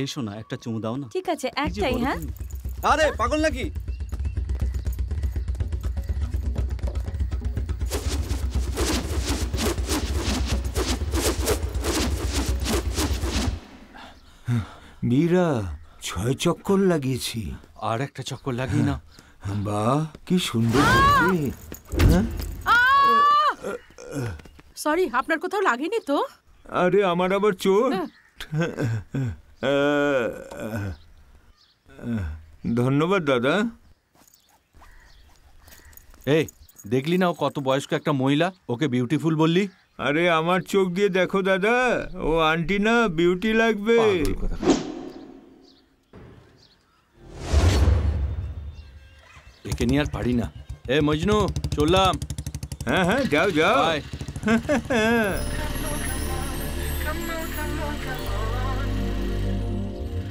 এই শোনা একটা চুমু দাও না। ঠিক আছে একটাই হ্যাঁ। আরে পাগল নাকি? মীরা ছয় চক্কর লাগিয়েছি। আর একটা চক্কর লাগিয়ে না বাহ কি সুন্দর হ্যাঁ? সরি আপনার কোথাও লাগেনি তো? আরে আমার আবার চোট। ধন্যবাদ দাদা এই দেখলি না ও কত বয়স্ক একটা মহিলা? ওকে বিউটিফুল বললি? আরে আমার চোখ দিয়ে দেখো দাদা। ও আন্টি না বিউটি লাগবে। পাগল কোথাকার। একে নিয়ে আর পারি না। এ মজনু চললাম। হ্যাঁ হ্যাঁ যাও যাও।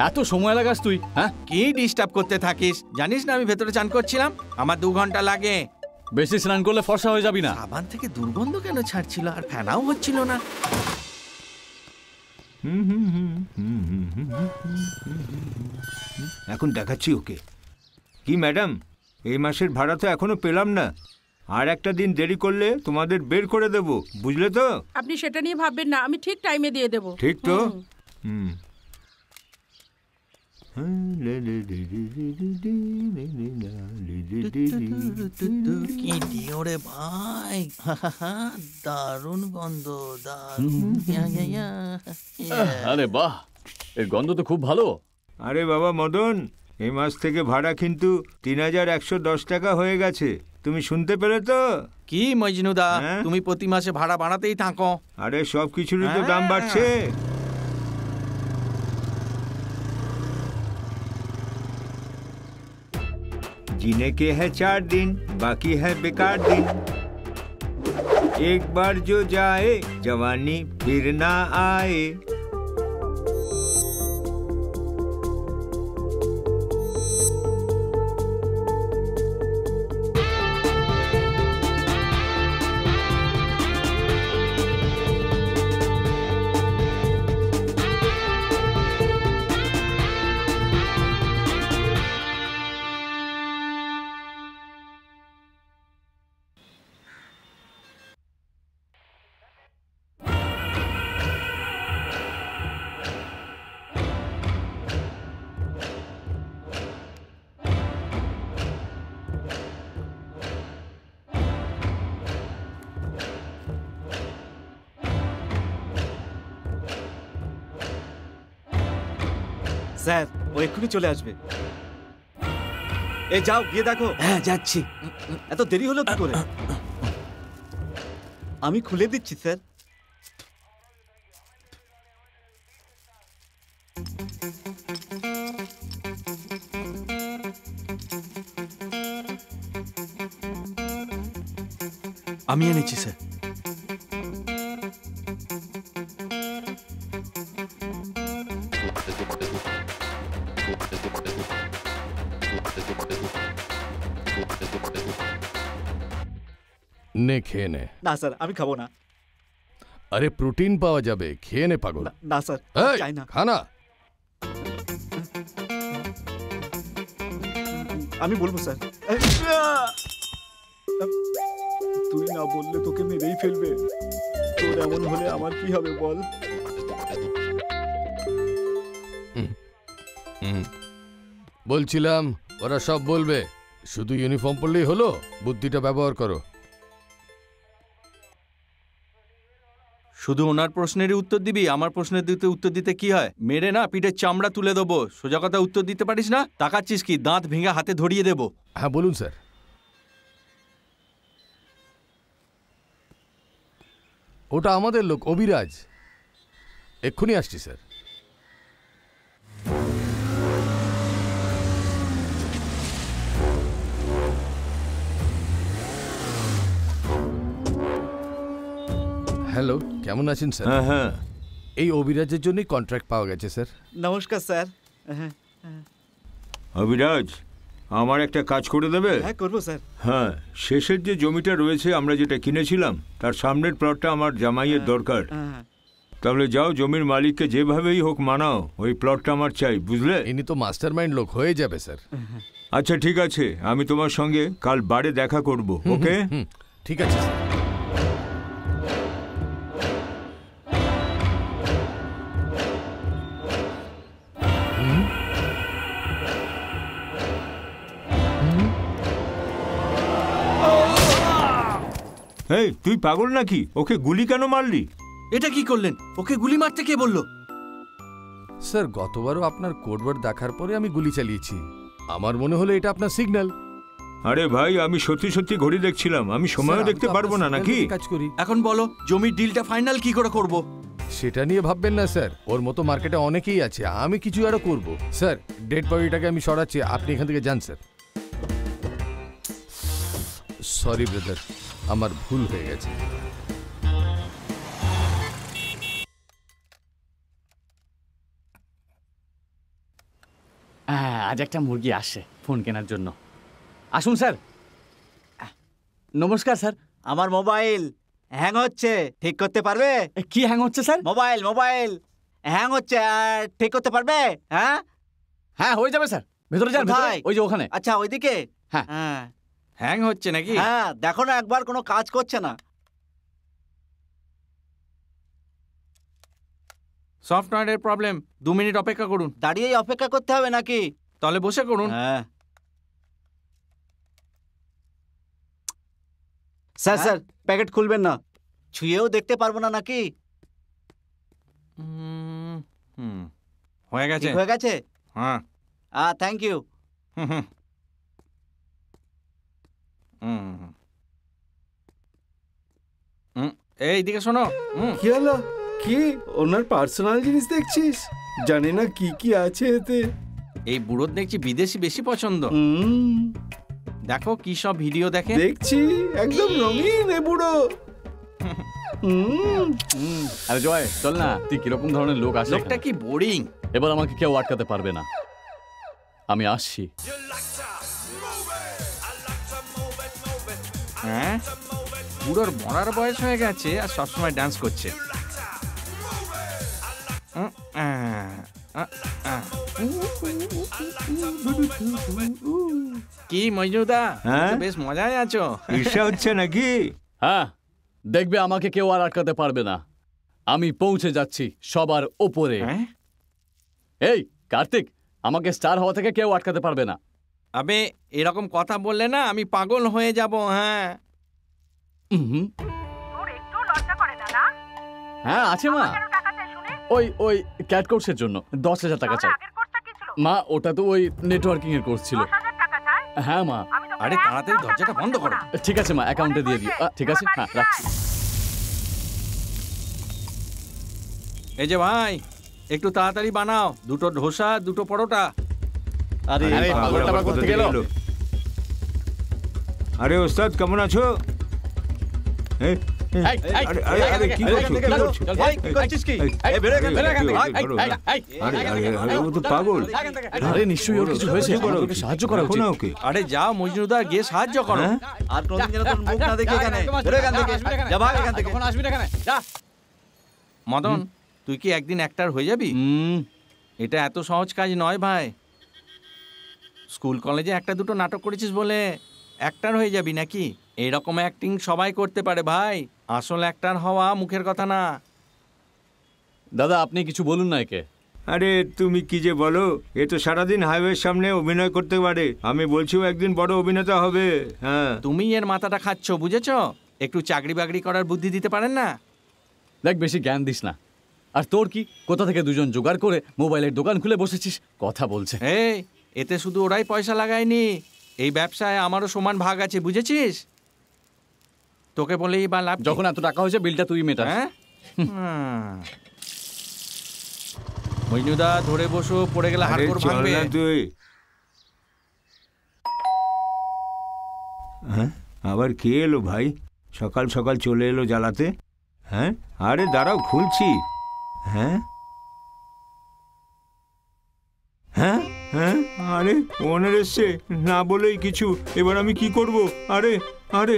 এত সময় লাগাস তুই হ্যাঁ কি ডিস্টার্ব করতে থাকিস জানিস না আমি ভেতরে চান করছিলাম আমার দু ঘণ্টা লাগে বেশি স্নান করলে ফর্সা হয়ে যাবি না সাবান থেকে দুর্গন্ধ কেন ছাড়ছিল আর ফেনাও হচ্ছিল না এখন দেখাচ্ছি ওকে কি ম্যাডাম এই মাসের ভাড়া তো এখনও পেলাম না আর একটা দিন দেরি করলে তোমাদের বের করে দেব বুঝলে তো? আপনি সেটা নিয়ে ভাববেন না আমি ঠিক টাইমে দিয়ে দেবো। ঠিক তো? হুম। হুম। কি দিও রে ভাই? দারুণ গন্ধ দারুণ। আরে বাহ এর গন্ধ তো খুব ভালো। আরে বাবা মদন এই মাস থেকে ভাড়া কিন্তু তিন হাজার একশো দশ টাকা হয়ে গেছে। তুমি শুনতে পেলে তো কি মজনুদা হ্যাঁ? তুমি প্রতি মাসে ভাড়া বাড়াতেই থাকো আরে সব কিছুরই তো দাম হ্যাঁ। বাড়ছে जीने के है चार दिन बाकी है बेकार दिन एक बार जो जाए जवानी फिर ना आए চলে আসবে। এ যাও গিয়ে দেখো। হ্যাঁ যাচ্ছি। এত দেরি হলো কি করে? আমি খুলে দিচ্ছি স্যার। আমি এনেছি স্যার। নে খেয়ে নে না স্যার আমি খাব না আরে প্রোটিন পাওয়া যাবে খেয়ে নে পাগল না- না স্যার এই, চাই না খানা আমি বলব স্যার তুই না বললে তোকে মেরেই ফেলবে তোর এমন হলে আমার কি হবে বল হুম। বলছিলাম ওরা সব বলবে। শুধু ইউনিফর্ম পরলেই হলো বুদ্ধিটা ব্যবহার করো। শুধু ওনার প্রশ্নেরই উত্তর দিবি আমার প্রশ্নের দিতে উত্তর দিতে কি হয়? মেরে না পিঠের চামড়া তুলে দেবো। সোজা কথা উত্তর দিতে পারিস না তাকাচ্ছিস কি? দাঁত ভেঙে হাতে ধরিয়ে দেবো। হ্যাঁ বলুন স্যার। ওটা আমাদের লোক অবিরাজ এক্ষুনি আসছি স্যার। হ্যালো কেমন আছেন স্যার? হ্যাঁ হ্যাঁ। এই অভিরাজের জন্যই কন্ট্রাক্ট পাওয়া গেছে স্যার। নমস্কার স্যার। অভিরাজ আমার একটা কাজ করে দেবে? হ্যাঁ করব স্যার। হ্যাঁ শেষের যে জমিটা রয়েছে আমরা যেটা কিনেছিলাম তার সামনের প্লটটা আমার জামাইয়ের দরকার। হ্যাঁ তাহলে যাও জমির মালিককে যেভাবেই হোক মানাও ওই প্লটটা আমার চাই বুঝলে? ইনি তো মাস্টার মাইন্ড লোক হয়ে যাবে স্যার। আচ্ছা ঠিক আছে আমি তোমার সঙ্গে কাল বারে দেখা করব ওকে? হুম। ঠিক আছে স্যার। এই তুই পাগল নাকি? ওকে গুলি কেন মারলি? এটা কি করলেন? ওকে গুলি মারতে কে বলল? স্যার গতবারও আপনার কোডওয়ার্ড দেখার পরে আমি গুলি চালিয়েছি। আমার মনে হলো এটা আপনার সিগন্যাল। আরে ভাই আমি সত্যি সত্যি ঘড়ি দেখছিলাম। আমি সময়ও দেখতে পারব না নাকি? কাজ করি। এখন বলো জমির ডিলটা ফাইনাল কি করে করব? সেটা নিয়ে ভাববেন না স্যার। ওর মতো মার্কেটে অনেকেই আছে আমি কিছু আরও করব। স্যার ডেড বডিটাকে আমি সরাচ্ছি আপনি এখান থেকে যান স্যার। সরি ব্রাদার আমার ভুল হয়ে গেছে। হ্যাঁ আজ একটা মুরগি আসে ফোন কেনার জন্য। আসুন স্যার। নমস্কার স্যার। আমার মোবাইল হ্যাং হচ্ছে ঠিক করতে পারবে? এ, কি হ্যাং হচ্ছে স্যার? মোবাইল মোবাইল হ্যাং হচ্ছে ঠিক করতে পারবে? হ্যাঁ? হ্যাঁ হয়ে যাবে স্যার। ভেতরে যান? ওই যে ওখানে। আচ্ছা ওইদিকে? হ্যাঁ। হ্যাঁ। হ্যাং হচ্ছে নাকি? হ্যাঁ দেখো না একবার কোনো কাজ করছে না। সফটওয়্যারের প্রবলেম দু মিনিট অপেক্ষা করুন। দাঁড়িয়েই অপেক্ষা করতে হবে নাকি? তাহলে বসে করুন। হ্যাঁ। স্যার স্যার প্যাকেট খুলবেন না। ছুঁয়েও দেখতে পারব না নাকি? হুম। হয়ে গেছে। ঠিক হয়ে গেছে? হ্যাঁ। হ্যাঁ থ্যাংক ইউ হুম, হুম। হুম, হুম। হুম, এই দিকে শোনো। হুম। কি হলো? কি? ওনার পার্সোনাল জিনিস দেখছিস? জানি না কি কি আছে এতে। এই বুড়োর দেখছি বিদেশি বেশি পছন্দ। হুম, দেখো কি সব ভিডিও দেখে। দেখছি একদম রঙিন এ বুড়ো। হুম, আরে জয় চল না। তুই কীরকম ধরনের লোক আসে লোকটা কি বোরিং এবার আমাকে কেউ আটকাতে পারবে না। আমি আসছি। হ্যাঁ? বুড়োর মরার বয়স হয়ে গেছে আর সবসময় ডান্স করছে। কি মজুদা? হ্যাঁ? বেশ মজায় আছো। ঈর্ষা হচ্ছে নাকি? হ্যাঁ দেখবে আমাকে কেউ আর আটকাতে পারবে না। আমি পৌঁছে যাচ্ছি সবার ওপরে। হ্যাঁ? এই কার্তিক আমাকে স্টার হওয়া থেকে কেউ আটকাতে পারবে না। আবে এরকম কথা বললে না আমি পাগল হয়ে যাব হ্যাঁ। হ্যাঁ আছে মা। ওই ওই ক্যাট কোর্সের জন্য দশ হাজার টাকা চাই। মা ওটা তো ওই নেটওয়ার্কিং এর কোর্স ছিল। হ্যাঁ মা। আরে তাড়াতাড়ি দরজাটা বন্ধ করো। ঠিক আছে মা অ্যাকাউন্টে দিয়ে দিও। ঠিক আছে? হ্যাঁ রাখছি। এই যে ভাই একটু তাড়াতাড়ি বানাও। দুটো ধোসা দুটো পরোটা। আরে পাগলটা আবার আবার কোথা কোথা থেকে এলো? আরে ওস্তাদ কেমন আছো আরে, মজনুদা গিয়ে সাহায্য করো হ্যাঁ? আর কোনদিন যেন তোর মুখ না দেখি এখানে বেরো এখান থেকে যা ভাগ এখান থেকে মদন তুই কি একদিন একটার হয়ে যাবি হুম এটা এত সহজ কাজ নয় ভাই স্কুল কলেজে একটা দুটো নাটক করেছিস বলে অ্যাক্টার হয়ে যাবি নাকি? এরকম অ্যাক্টিং সবাই করতে পারে ভাই। আসল অ্যাক্টার হওয়া মুখের কথা না। দাদা আপনি কিছু বলুন না একে। আরে তুমি কি যে বলো? এ তো সারাদিন হাইওয়ের সামনে অভিনয় করতে পারে। আমি বলছি একদিন বড় অভিনেতা হবে। হ্যাঁ। তুমি এর মাথাটা খাচ্ছ বুঝেছ? একটু চাকরি বাকরি করার বুদ্ধি দিতে পারেন না? দেখ বেশি জ্ঞান দিস না। আর তোর কি? কোথা থেকে দুজন জোগাড় করে মোবাইলের দোকান খুলে বসেছিস? কথা বলছে। এই এতে শুধু ওরাই পয়সা লাগায়নি এই ব্যবসায় আমারও সমান ভাগ আছে বুঝেছিস? তোকে বলেই বা লাভ যখন এত টাকা হয়েছে বিলটা তুই মেটা হ্যাঁ? হুম। মইনুদা ধরে বসো পড়ে গেলে হাড়গোড় ভাঙবে। তুই। হ্যাঁ? আবার কে এলো ভাই? সকাল সকাল চলে এলো জ্বালাতে? হ্যাঁ? আরে দাঁড়াও খুলছি। হ্যাঁ? হ্যাঁ? হ্যাঁ? আরে ওনার এসছে। না বলেই কিছু। এবার আমি কি করব? আরে আরে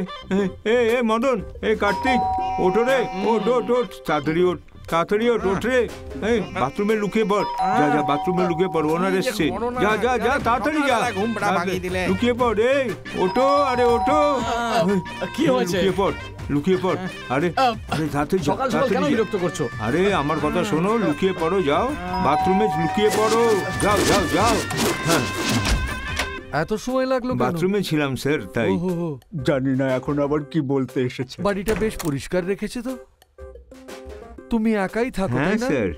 এ, এ মদন এ কার্তিক ওঠো রে। ওঠ ওঠ ওঠ তাড়াতাড়ি ওঠ তাড়াতাড়ি ওঠ ওঠ রে। এই বাথরুমে লুকিয়ে পড়। যা যা বাথরুমে লুকিয়ে পড় ওনার এসছে। যা যা যা তাড়াতাড়ি যা। লুকিয়ে পড় এই ওঠো আরে ওঠো। কি হয়েছে? লুকিয়ে পড়। লুকিয়ে পড়। আরে আরে তাড়াতাড়ি যা, সকাল সকাল কেন বিরক্ত করছ? আরে আমার কথা শোনো লুকিয়ে পড়ো যাও। বাথরুমে লুকিয়ে পড়ো। যাও যাও যাও। হ্যাঁ। এত সময় লাগল বাথরুমে ছিলাম স্যার তাই। ওহো, জানি না এখন আবার কি বলতে এসেছে। বাড়িটা বেশ পরিষ্কার রেখেছে তো? তুমি একাই থাকো হ্যাঁ তাই না? স্যার।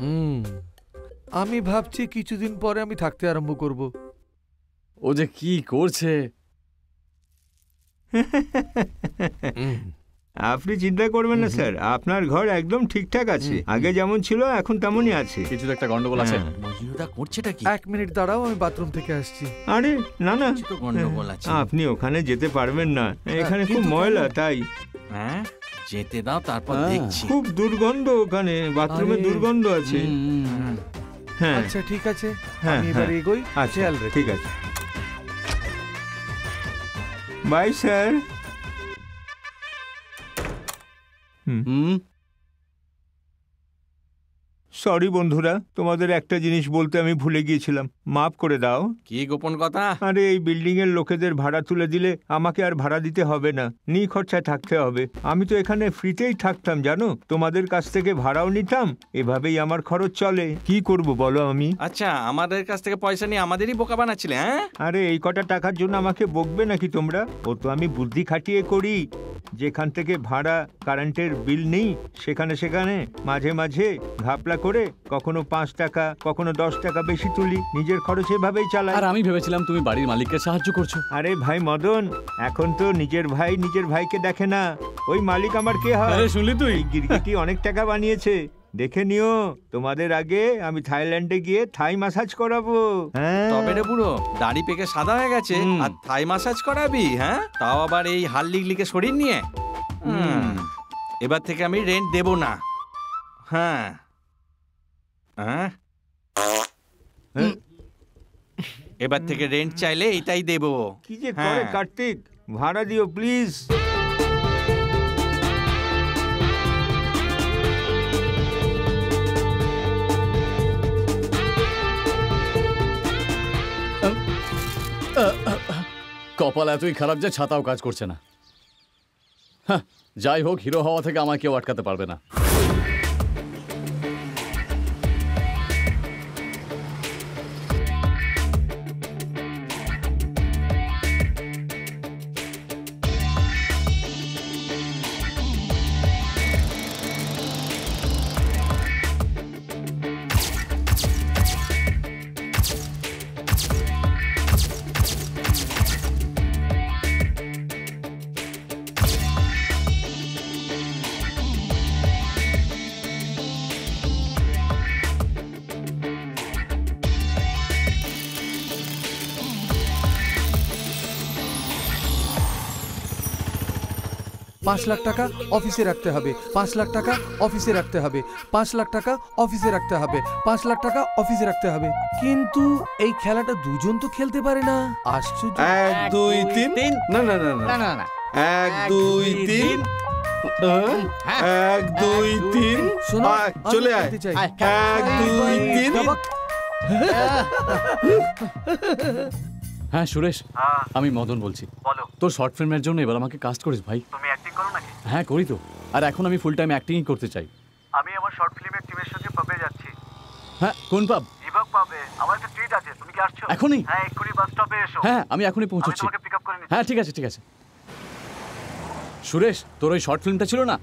হুম। আমি ভাবছি কিছুদিন পরে আমি থাকতে আরম্ভ করব। ও যে কি করছে? আপনি চিন্তা করবেন না স্যার। আপনার ঘর একদম ঠিকঠাক আছে। আগে যেমন ছিল এখন তেমনই আছে। কিছু একটা গন্ডগোল আছে। হ্যাঁ। করছেটা কি? এক মিনিট দাঁড়াও আমি বাথরুম থেকে আসছি। আরে না না। কিছু গন্ডগোল আছে। আপনি ওখানে যেতে পারবেন না। এখানে খুব ময়লা তাই। হ্যাঁ? যেতে দাও তারপর হ্যাঁ। দেখছি। খুব দুর্গন্ধ ওখানে। বাথরুমে দুর্গন্ধ আছে। হ্যাঁ। আচ্ছা ঠিক আছে। হ্যাঁ, আমি এবার হ্যাঁ। এগোই। আচ্ছা খেয়াল রেখো। ঠিক আছে। বাই স্যার হুম সরি বন্ধুরা। তোমাদের একটা জিনিস বলতে আমি ভুলে গিয়েছিলাম। মাফ করে দাও। কি গোপন কথা? আরে এই বিল্ডিং এর লোকেদের ভাড়া তুলে দিলে আমাকে আর ভাড়া দিতে হবে না। নি খরচায় থাকতে হবে। আমি তো এখানে ফ্রিতেই থাকতাম জানো? তোমাদের কাছ থেকে ভাড়াও নিতাম এভাবেই আমার খরচ চলে। কি করব বলো আমি? আচ্ছা আমাদের কাছ থেকে পয়সা নিয়ে আমাদেরই বোকা বানাচ্ছিলে হ্যাঁ? আরে এই কটা টাকার জন্য আমাকে বকবে নাকি তোমরা? ও তো আমি বুদ্ধি খাটিয়ে করি। যেখান থেকে ভাড়া কারেন্টের বিল নেই সেখানে সেখানে মাঝে মাঝে ঘাপলা করে কখনো পাঁচ টাকা কখনো দশ টাকা বেশি তুলি। নিজের খরচ এভাবেই চালাই আর আমি ভেবেছিলাম তুমি বাড়ির মালিককে সাহায্য করছ। আরে ভাই মদন এখন তো নিজের ভাই নিজের ভাইকে দেখে না। ওই মালিক আমার কে হয়? আরে শুনলি তুই? গিরগিটি অনেক টাকা বানিয়েছে। দেখে নিও তোমাদের আগে আমি থাইল্যান্ডে গিয়ে থাই মাসাজ করাবো। হ্যাঁ। তবে রে বুড়ো দাড়ি পেকে সাদা হয়ে গেছে আর থাই মাসাজ করাবি হ্যাঁ? তাও আবার এই হাল লিগলিকে শরীর নিয়ে? হুম। এবার থেকে আমি রেন্ট দেব না। হ্যাঁ। হ্যাঁ? হ্যাঁ? এবার থেকে রেন্ট চাইলে এটাই দেব। কি যে করে হ্যাঁ। কার্তিক? ভাড়া দিও প্লিজ কপাল এতই খারাপ যে ছাতাও কাজ করছে না। হ্যাঁ, যাই হোক হিরো হওয়া থেকে আমাকে কেউ আটকাতে পারবে না। লাখ টাকা অফিসে রাখতে হবে। পাঁচ লাখ টাকা অফিসে রাখতে হবে। পাঁচ লাখ টাকা অফিসে রাখতে হবে। পাঁচ লাখ টাকা অফিসে রাখতে হবে। কিন্তু এই খেলাটা দুজন তো খেলতে পারে না। আশ্চর্য। এক দুই তিন। না না না না। না না এক দুই তিন? এক দুই তিন। শোনো চলে আয়। এক দুই তিন। হ্যাঁ সুরেশ। আমি মদন বলছি। বলো। তোর শর্ট ফিল্মের জন্য এবার আমাকে কাস্ট করিস ভাই। তুমি অ্যাক্টিং করো নাকি? হ্যাঁ করি তো। আর এখন আমি ফুল টাইম অ্যাক্টিংই করতে চাই। আমি আমার শর্ট ফিল্মের টিমের সাথে পাবে যাচ্ছি। হ্যাঁ কোন পাব ইভাগ পাবে আমার একটা ট্রিট আছে তুমি কি আসছো? এখনই? হ্যাঁ এক্ষুনি বাস স্টপে এসো। হ্যাঁ আমি এখনই আমি তোমাকে পিক আপ করে নিচ্ছি। হ্যাঁ ঠিক আছে ঠিক আছে। সুরেশ তোর ওই শর্ট ফিল্মটা ছিল না?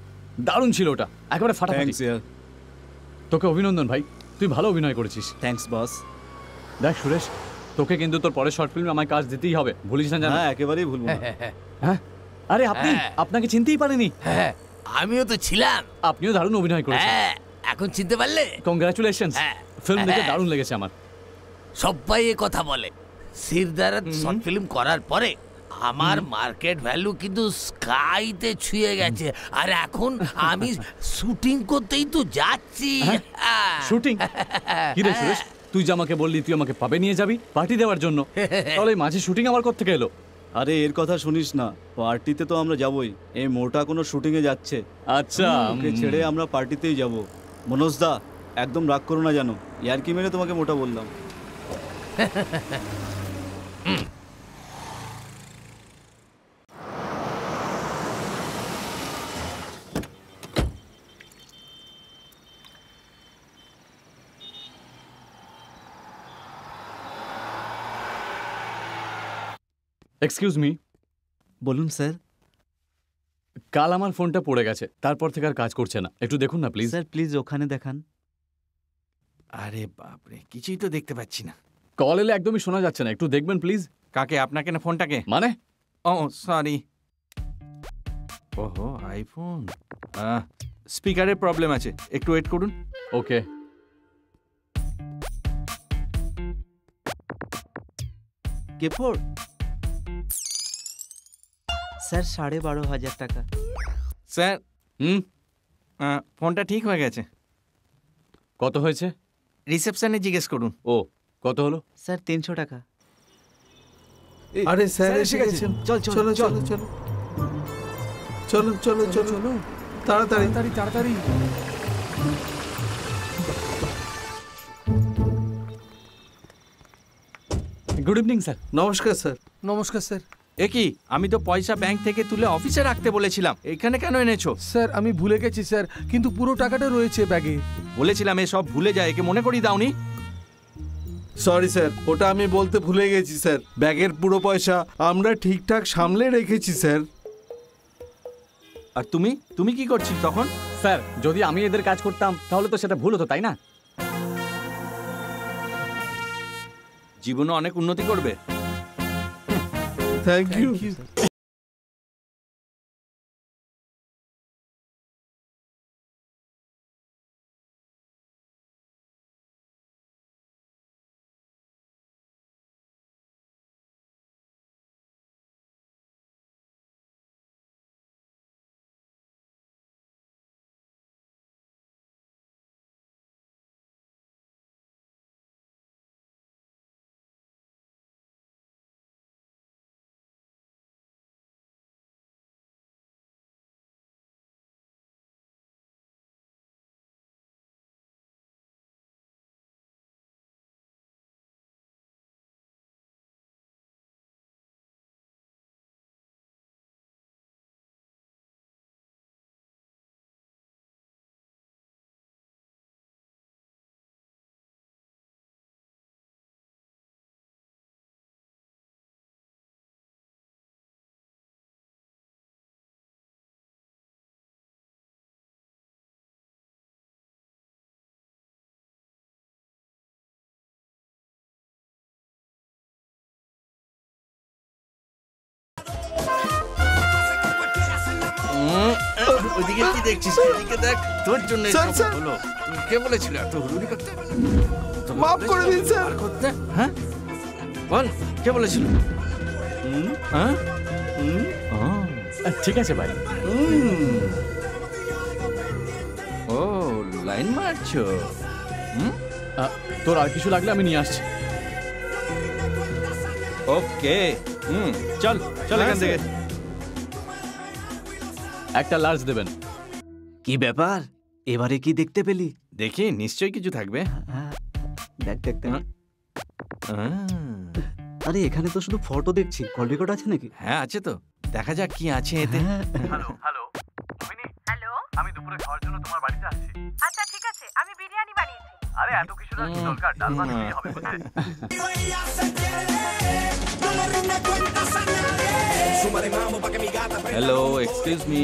দারুণ ছিল ওটা। একেবারে ফাটাফাটি। তোকে অভিনন্দন ভাই। তুই ভালো অভিনয় করেছিস। থ্যাঙ্কস বস দেখ সুরেশ তোকে কিন্তু তোর পরের শর্ট ফিল্মে আমায় কাজ দিতেই হবে। ভুলিস না জানা হ্যাঁ একেবারেই ভুলবো না। হ্যাঁ আরে আপনি আপনাকে চিনতেই পারেনি। হ্যাঁ আমিও তো ছিলাম। আপনিও দারুণ অভিনয় করেছেন। হ্যাঁ এখন চিনতে পারলে? কংগ্রাচুলেশন হ্যাঁ ফিল্ম দেখে দারুণ লেগেছে আমার। সবাই এ কথা বলে। সিরদারাত শর্ট ফিল্ম করার পরে আমার মার্কেট ভ্যালু কিন্তু স্কাইতে ছুঁয়ে গেছে। আর এখন আমি শুটিং করতেই তো যাচ্ছি। শুটিং কি রে সুরেশ? তুই যে আমাকে বললি তুই আমাকে পাবে নিয়ে যাবি পার্টি দেওয়ার জন্য। তাহলে মাঝে শুটিং আমার কোথেকে এলো? আরে এর কথা শুনিস না। পার্টিতে তো আমরা যাবই। এই মোটা কোনো শুটিংয়ে যাচ্ছে। আচ্ছা ওকে ছেড়ে আমরা পার্টিতেই যাব। মনোজ দা একদম রাগ করো না জানো ইয়ার কি মেরে তোমাকে মোটা বললাম। এক্সকিউজ মি বলুন স্যার। কাল আমার ফোনটা পড়ে গেছে তারপর থেকে আর কাজ করছে না। একটু দেখুন না প্লিজ। স্যার প্লিজ ওখানে দেখান। আরে বাপরে কিছুই তো দেখতে পাচ্ছি না। কল এলে একদমই শোনা যাচ্ছে না একটু দেখবেন প্লিজ। কাকে আপনাকে না ফোনটাকে? মানে? ও সরি। ওহো আইফোন। স্পিকারের প্রবলেম আছে একটু ওয়েট করুন। ওকে। K four? স্যার সাড়ে বারো হাজার টাকা। স্যার হুম ফোনটা ঠিক হয়ে গেছে। কত হয়েছে? রিসেপশনে জিজ্ঞেস করুন। ও কত হলো? স্যার তিনশো টাকা। আরে স্যার এসে গেছেন। চল চল চলো চলো। চলো চলো। চলো চলো চলো। তাড়াতাড়ি। তাড়াতাড়ি তাড়াতাড়ি। গুড ইভিনিং স্যার নমস্কার স্যার। নমস্কার স্যার। এ কি আমি তো পয়সা ব্যাংক থেকে তুলে অফিসে রাখতে বলেছিলাম। এখানে কেন এনেছো? স্যার আমি ভুলে গেছি স্যার কিন্তু পুরো টাকাটা রয়েছে ব্যাগে। বলেছিলাম এসব ভুলে যায় একে মনে করি দাওনি। সরি স্যার ওটা আমি বলতে ভুলে গেছি স্যার। ব্যাগের পুরো পয়সা আমরা ঠিকঠাক সামলে রেখেছি স্যার। আর তুমি? তুমি কি করছিস তখন? স্যার যদি আমি এদের কাজ করতাম তাহলে তো সেটা ভুল হতো তাই না? জীবনে অনেক উন্নতি করবে। থ্যাংক ইউ উম, ওইদিকে কি দেখছিস? এদিকে দেখ তোর জন্য স্যার, এসব স্যার। হলো। কে বলেছিল এত হুড়ুড়ি করতে? মাফ করে দিন, স্যার। করতে? হ্যাঁ? বল কে বলেছিল? হ্যাঁ? ও, আহ, ঠিক আছে ভাই। ও লাইন মারছো? আহ, তোর আর কিছু লাগলে আমি নিয়ে আসছি। ওকে। হুম চল চল হ্যাঁ, এখান থেকে। একটা লার্জ দেবেন। কি ব্যাপার? এবারে কি দেখতে পেলি? দেখি নিশ্চয়ই কিছু থাকবে। হ্যাঁ, দেখ দেখ। দেখ। আরে এখানে তো শুধু ফটো দেখছি। কল রেকর্ড আছে নাকি? হ্যাঁ আছে তো। দেখা যাক কি আছে এতে। হ্যাঁ। Hello hello. Mini hello. আমি দুপুরে খাওয়ার জন্য তোমার বাড়িতে আসছি। আচ্ছা ঠিক আছে। আমি বিরিয়ানি বানিয়েছি। আরে এত কিছু না দরকার ডাল ভাত হবে হ্যালো এক্সকিউজ মি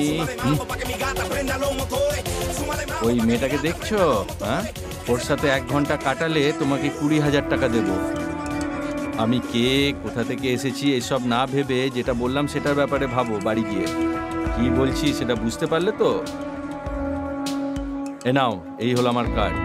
ওই মেয়েটাকে দেখছ? হ্যাঁ? ওর সাথে এক ঘণ্টা কাটালে তোমাকে কুড়ি হাজার টাকা দেব। আমি কে কোথা থেকে এসেছি এসব না ভেবে যেটা বললাম সেটার ব্যাপারে ভাবো বাড়ি গিয়ে। কি বলছি সেটা বুঝতে পারলে তো? এ নাও এই হলো আমার কার্ড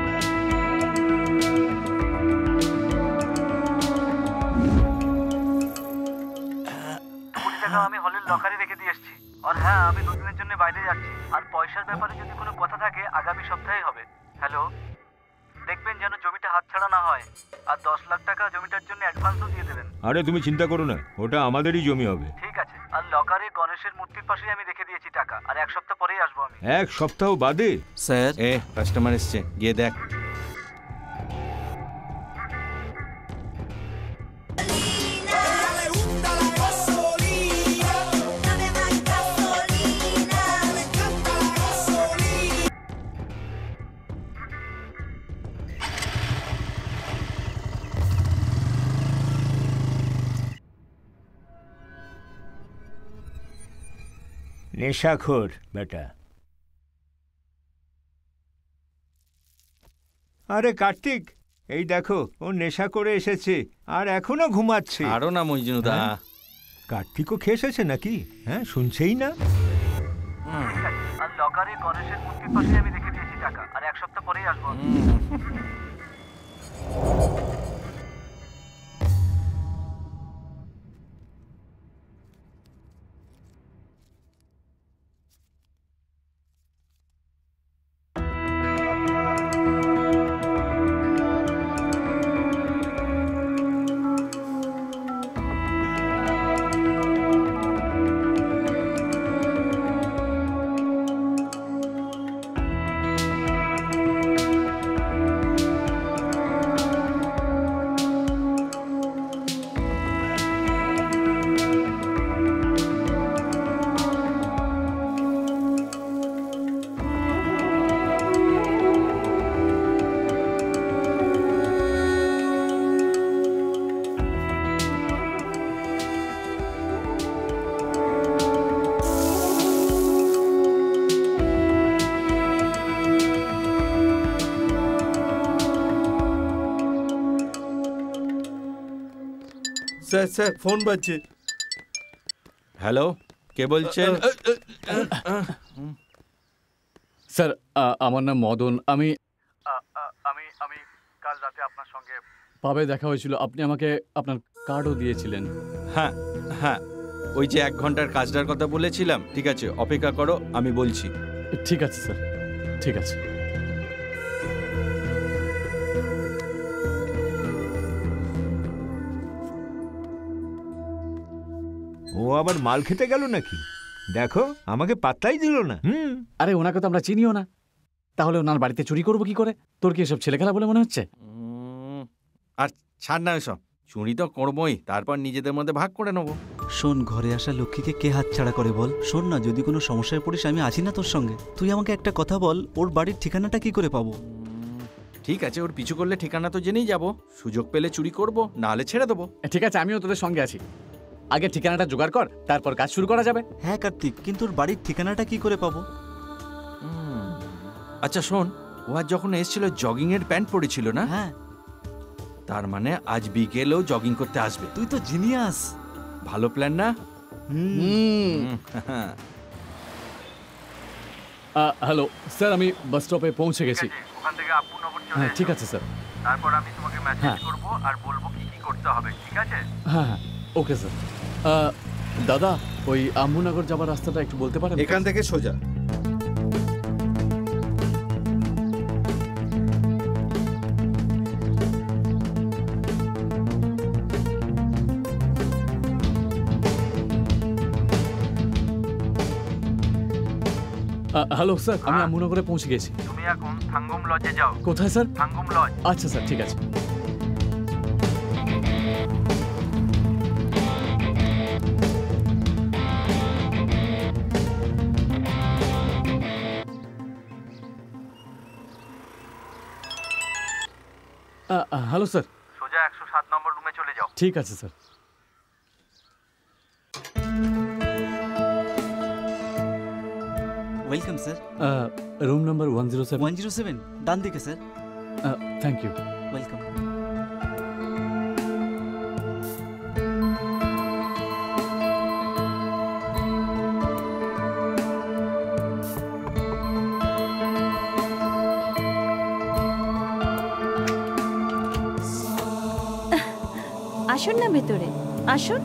আরে তুমি চিন্তা করো না ওটা আমাদেরই জমি হবে। ঠিক আছে আর লকারে গণেশের মূর্তির পাশেই আমি রেখে দিয়েছি টাকা আর এক সপ্তাহ পরেই আসব আমি। এক সপ্তাহ বাদে? স্যার। এ কাস্টমার এসছে গিয়ে দেখ। নেশাখোর বেটা। আরে কার্তিক এই দেখো ও নেশা করে এসেছে আর এখনও ঘুমাচ্ছে। আরও না মজনুদা। হ্যাঁ? কার্তিকও খেয়ে এসেছে নাকি? হ্যাঁ শুনছেই না। আর লকারে গণেশের মূর্তির পাশেই আমি রেখে দিয়েছি টাকা আর এক সপ্তাহ পরেই আসব। স্যার স্যার ফোন বাজছে। হ্যালো কে বলছেন? স্যার আমার নাম মদন। আমি আমি আমি কাল রাতে আপনার সঙ্গে পাবে দেখা হয়েছিল। আপনি আমাকে আপনার কার্ডও দিয়েছিলেন। হ্যাঁ হ্যাঁ। ওই যে এক ঘণ্টার কাজটার কথা বলেছিলাম। ঠিক আছে অপেক্ষা করো আমি বলছি। ঠিক আছে স্যার। ঠিক আছে। ও আবার মাল খেতে গেল নাকি? দেখো আমাকে পাত্তাই দিল না। হুম আরে ওনাকে তো আমরা চিনিও না। তাহলে ওনার বাড়িতে চুরি করব কি করে? তোর কি এসব ছেলে খেলা বলে মনে হচ্ছে? আর ছাড় না এসব। চুরি তো করবোই তারপর নিজেদের মধ্যে ভাগ করে নেব। শোন ঘরে আসা লক্ষ্মীকে কে হাতছাড়া করে বল? শোন না যদি কোনো সমস্যায় পড়িস আমি আছি না তোর সঙ্গে। তুই আমাকে একটা কথা বল ওর বাড়ির ঠিকানাটা কি করে পাবো? ঠিক আছে ওর পিছু করলে ঠিকানা তো জেনেই যাব। সুযোগ পেলে চুরি করব নাহলে ছেড়ে দেবো। ঠিক আছে আমিও তোদের সঙ্গে আছি। আগে ঠিকানাটা জোগাড় কর তারপর কাজ শুরু করা যাবে। হ্যাঁ কার্তিক কিন্তু ওর বাড়ির ঠিকানাটা কি করে পাবো? আচ্ছা শোন ও আজ যখন এসেছিল জগিং এর প্যান্ট পরেছিল না? হ্যাঁ। তার মানে আজ বিকেলেও জগিং করতে আসবে। তুই তো জিনিয়াস। ভালো প্ল্যান না? হ্যাঁ। হ্যালো স্যার আমি বাস স্টপে পৌঁছে গেছি। ওখান থেকে চলে হ্যাঁ ঠিক আছে স্যার। তারপর আমি তোমাকে হ্যাঁ। মেসেজ করব আর বলব কি কি করতে হবে ঠিক আছে? হ্যাঁ হ্যাঁ। Okay sir. দাদা ওই আম্বুনগর যাবার রাস্তাটা একটু বলতে পারেন? এখান থেকে সোজা। হ্যালো স্যার আমি আম্বুনগরে পৌঁছে গেছি। তুমি এখন থাঙ্গুম লজে যাও। কোথায় স্যার? থাঙ্গুম লজ। আচ্ছা স্যার ঠিক আছে। Hello sir. সোজা একশো সাত নম্বর রুমে চলে যাও। ঠিক আছে sir. Welcome sir. Room number one zero seven. One zero seven ডান দিকে স্যার। Thank you. ওয়েলকাম। আসুন না ভেতরে, আসুন।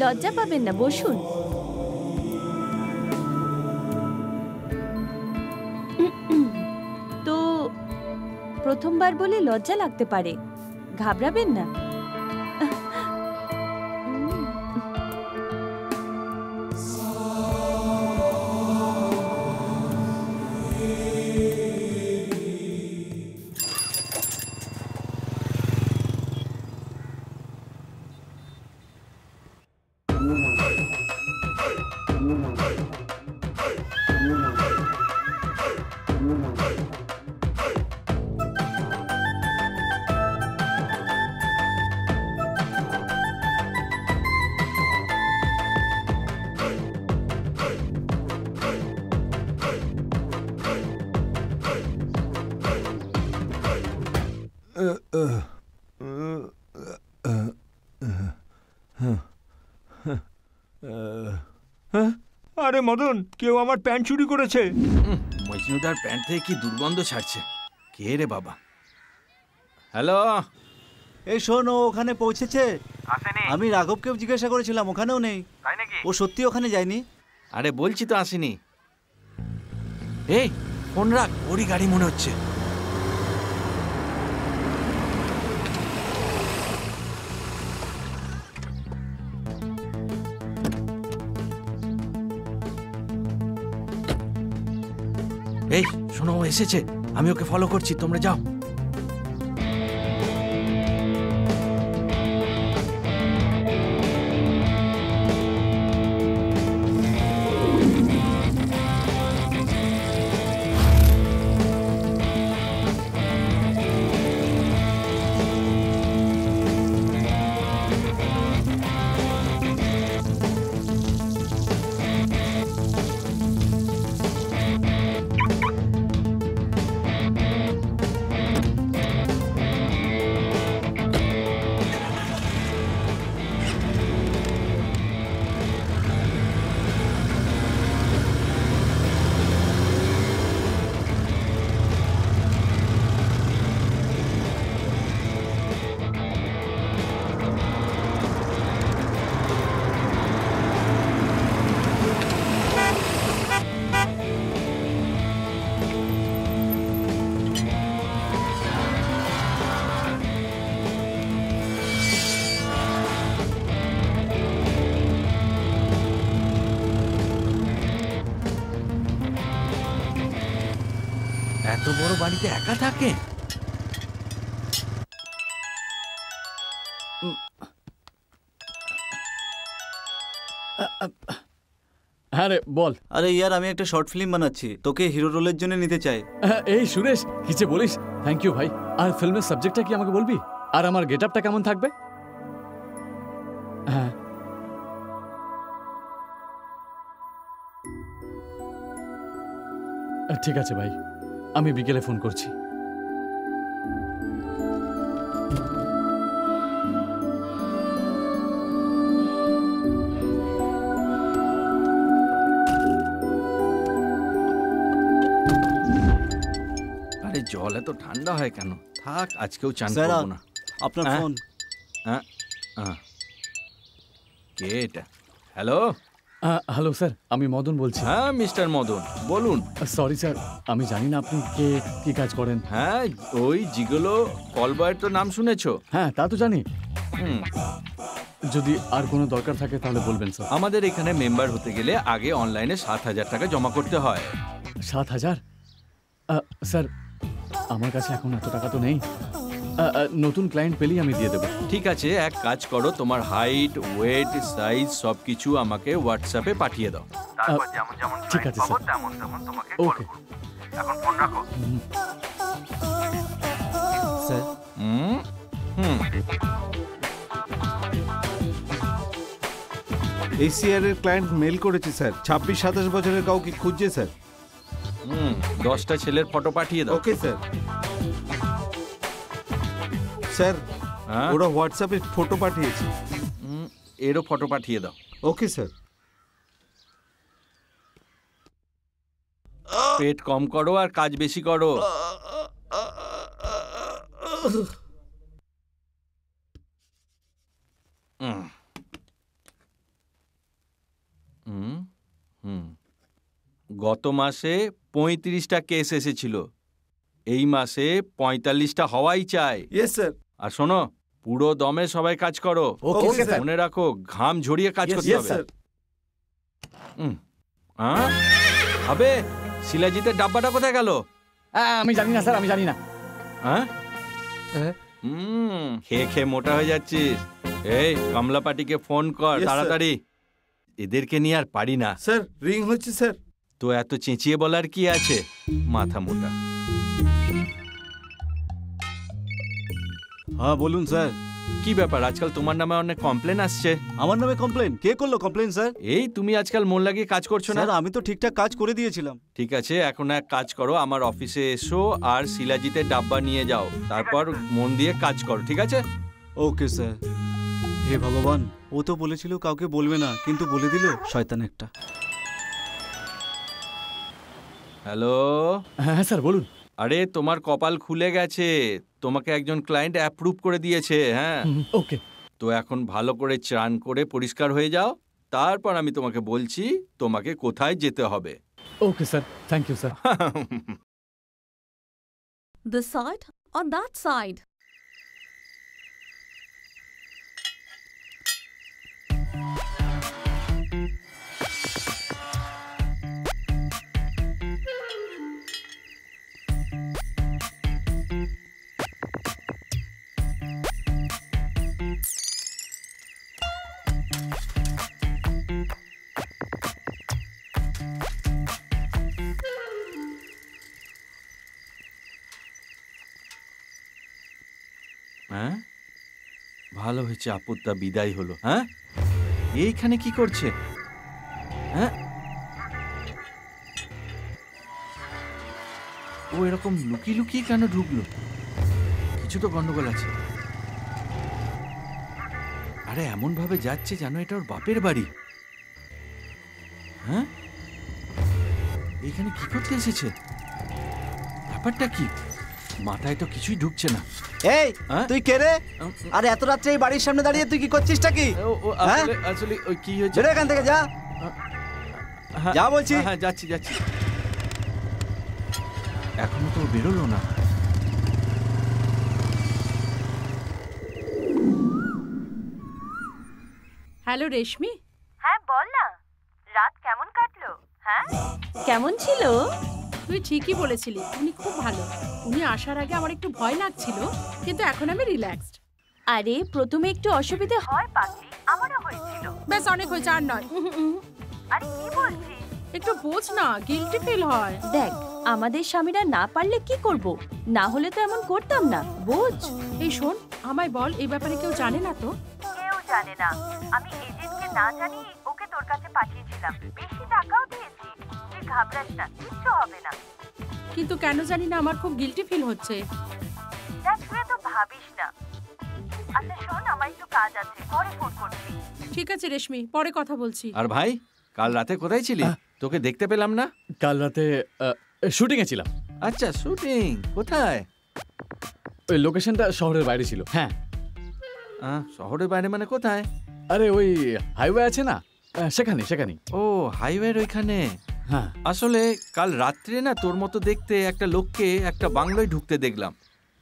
লজ্জা পাবেন না, বসুন। তো প্রথমবার বলে লজ্জা লাগতে পারে, ঘাবড়াবেন না। মদন কেউ আমার প্যান্ট চুরি করেছে। মজনুদার প্যান্ট থেকে কি দুর্গন্ধ ছাড়ছে? কে রে বাবা? হ্যালো? এই শোন ও ওখানে পৌঁছেছে। আমি রাঘবকেও জিজ্ঞাসা করেছিলাম ওখানেও নেই। ও সত্যি ওখানে যায়নি? আরে বলছি তো আসেনি। এই ফোন রাখ ওরই গাড়ি মনে হচ্ছে। শোনো এসেছে। আমি ওকে ফলো করছি তোমরা যাও। বাড়িতে একা থাকে হ্যাঁ রে বল। আরে ইয়ার আমি একটা শর্ট ফিল্ম বানাচ্ছি। তোকে হিরো রোলের জন্য নিতে চাই। হ্যাঁ, এই সুরেশ কিছু বলিস। থ্যাংক ইউ ভাই। আর ফিল্মের সাবজেক্টটা কি আমাকে বলবি? আর আমার গেট আপটা কেমন থাকবে? হ্যাঁ। ঠিক আছে ভাই। আমি বিকেলে ফোন করছি। আরে জল এত ঠান্ডা হয় কেন? থাক আজকেও চান করব না। আপনার হ্যাঁ? ফোন। হ্যাঁ? হ্যাঁ। কে এটা? হ্যালো? হ্যালো স্যার আমি মদন বলছি। হ্যাঁ মিস্টার মদন বলুন। সরি স্যার আমি জানি না আপনি কে কি কাজ করেন। হ্যাঁ ওই জিগলো কলবয়ের তো নাম শুনেছো? হ্যাঁ তা তো জানি। যদি আর কোনো দরকার থাকে তাহলে বলবেন স্যার। আমাদের এখানে মেম্বার হতে গেলে আগে অনলাইনে সাত হাজার টাকা জমা করতে হয়। সাত হাজার? স্যার আমার কাছে এখন এত টাকা তো নেই। নতুন ক্লায়েন্ট পেলেই আমি দিয়ে দেবো। ঠিক আছে এক কাজ করো তোমার হাইট ওয়েট সাইজ সব কিছু আমাকে হোয়াটসঅ্যাপে পাঠিয়ে দাও। যেমন যেমন ঠিক আছে, স্যার। তেমন তেমন তোমাকে ওকে এখন ফোন রাখো। স্যার হুম হুম। এসিআর এর ক্লায়েন্ট মেল করেছে স্যার ছাব্বিশ সাতাশ বছরের কাউকে খুঁজছে স্যার হুম দশটা ছেলের ফটো পাঠিয়ে দাও। ওকে স্যার স্যার হ্যাঁ? ওরা হোয়াটসঅ্যাপে ফটো পাঠিয়েছে। হুম, এরও ফটো পাঠিয়ে দাও। Okay sir. পেট কম করো আর কাজ বেশি করো। হুম। গত মাসে পঁয়ত্রিশটা কেস এসেছিল। এই মাসে পঁয়তাল্লিশটা হওয়াই চাই। স্যার আর শোনো পুরো দমে সবাই কাজ করো। মনে রাখো ঘাম ঝরিয়ে কাজ Yes, করতে yes, হবে। sir. হুম। হ্যাঁ? আবে শিলাজিতের ডাব্বাটা কোথায় গেল? আমি জানি না স্যার আমি জানি না। হ্যাঁ হুম খেয়ে খেয়ে মোটা হয়ে যাচ্ছিস। এই কমলা পাটিকে ফোন কর Yes, sir. তাড়াতাড়ি। এদেরকে নিয়ে আর পারি না। স্যার রিং হচ্ছে স্যার তো এত চেঁচিয়ে বলার কি আছে? মাথা মোটা। হ্যাঁ বলুন স্যার। কি ব্যাপার? আজকাল তোমার নামে অনেক কমপ্লেন আসছে। আমার নামে কমপ্লেন কে করল কমপ্লেন স্যার? এই তুমি আজকাল মন লাগিয়ে কাজ করছ না? স্যার আমি তো ঠিকঠাক কাজ করে দিয়েছিলাম। ঠিক আছে এখন এক কাজ করো আমার অফিসে এসো আর শিলাজিতের ডাব্বা নিয়ে যাও। তারপর মন দিয়ে কাজ করো ঠিক আছে? Okay sir. হে ভগবান ও তো বলেছিল কাউকে বলবে না কিন্তু বলে দিল শয়তান একটা। হ্যালো? হ্যাঁ স্যার বলুন। আরে তোমার কপাল খুলে গেছে। তোমাকে একজন ক্লায়েন্ট অ্যাপ্রুভ করে দিয়েছে হ্যাঁ? ওকে। তো এখন ভালো করে চান করে পরিষ্কার হয়ে যাও। তারপর আমি তোমাকে বলছি তোমাকে কোথায় যেতে হবে। Okay sir. Thank you sir. This side or that side? ভালো হয়েছে, আপদটা বিদায় হলো হ্যাঁ? এইখানে কি করছে? হ্যাঁ? ও এরকম লুকিয়ে লুকিয়ে কেন ঢুকলো? কিছু তো গন্ডগোল আছে। আরে এমন ভাবে যাচ্ছে যেন এটা ওর বাপের বাড়ি। হ্যাঁ? এইখানে কি করতে এসেছে? ব্যাপারটা কি? মাথায় তো কিছুই ঢুকছে না। এই তুই কে রে? আর এত রাত্রে এই বাড়ির সামনে দাঁড়িয়ে তুই কি করছিস করছিসটা কি? হ্যাঁ? আসলে ওই কি হয়েছে? এখান থেকে যা। হ্যাঁ, যা বলছি। হ্যাঁ, হ্যাঁ যাচ্ছি যাচ্ছি। এখনও তো বেরোলো না। হ্যালো রেশমি। হ্যাঁ বল না। রাত কেমন কাটলো? হ্যাঁ? কেমন ছিল? তুই ঠিকই বলেছিলি উনি খুব ভালো। উনি আসার আগে আমার একটু ভয় লাগছিল কিন্তু এখন আমি রিল্যাক্সড আরে প্রথমে একটু অসুবিধে হয় পাগলি। আমারও হয়েছিল। ব্যাস অনেক হয়েছে আর নয়। আরে কি বলছিস? একটু বোঝ না গিলটি ফিল হয়। দেখ আমাদের স্বামীরা না পারলে কি করব? না হলে তো এমন করতাম না বোঝ। এই শোন আমায় বল এই ব্যাপারে কেউ জানে না তো? কেউ জানে না। আমি এজেন্টকে না জানিয়ে ওকে তোর কাছে পাঠিয়েছিলাম। বেশি টাকাও দিয়েছি। ঘাবড়াস না কিচ্ছু হবে না। কিন্তু কেন জানি না আমার খুব গিলটি ফিল হচ্ছে। তো ভাবিস না। আচ্ছা শোন আমার একটু কাজ আছে পরে ফোন করছি। ঠিক আছে রেশমি পরে কথা বলছি। আর ভাই কাল রাতে কোথায় ছিলি? তোকে দেখতে পেলাম না? কাল রাতে শুটিংয়ে ছিলাম। আচ্ছা শুটিং কোথায়? ওই লোকেশনটা শহরের বাইরে ছিল। হ্যাঁ। শহরের বাইরে মানে কোথায়? আরে ওই হাইওয়ে আছে না? সেখানে সেখানে ও হাইওয়ের ওইখানে। হ্যাঁ। আসলে কাল রাত্রে না তোর মতো দেখতে একটা লোককে একটা বাংলোয় ঢুকতে দেখলাম।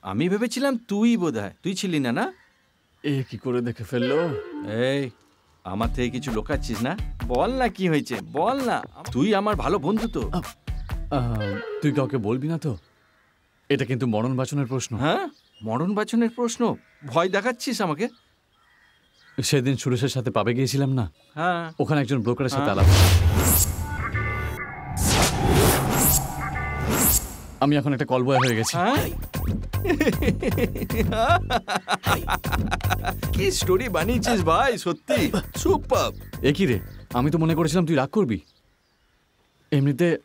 আমি ভেবেছিলাম তুই বোধহয় তুই ছিলি না না? এ কি করে দেখে ফেলল? এই আমার থেকে কিছু লোকাচ্ছিস না? বল না কি হয়েছে বল না। তুই আমার ভালো বন্ধু তো। তুই কাউকে বলবি না তো? এটা কিন্তু মরণ বাচনের প্রশ্ন। হ্যাঁ? মরণ বাচনের প্রশ্ন? ভয় দেখাচ্ছিস আমাকে? সেদিন সুরেশের সাথে পাবে গিয়েছিলাম না? হ্যাঁ। ওখানে একজন ব্রোকারের সাথে হ্যাঁ। আলাপ। আমি এখন একটা কল বয় হয়ে গেছি। হ্যাঁ কি স্টোরি বানিয়েছিস ভাই সত্যি? সুপার এ কি রে? আমি তো মনে করেছিলাম তুই রাগ করবি। এমনিতে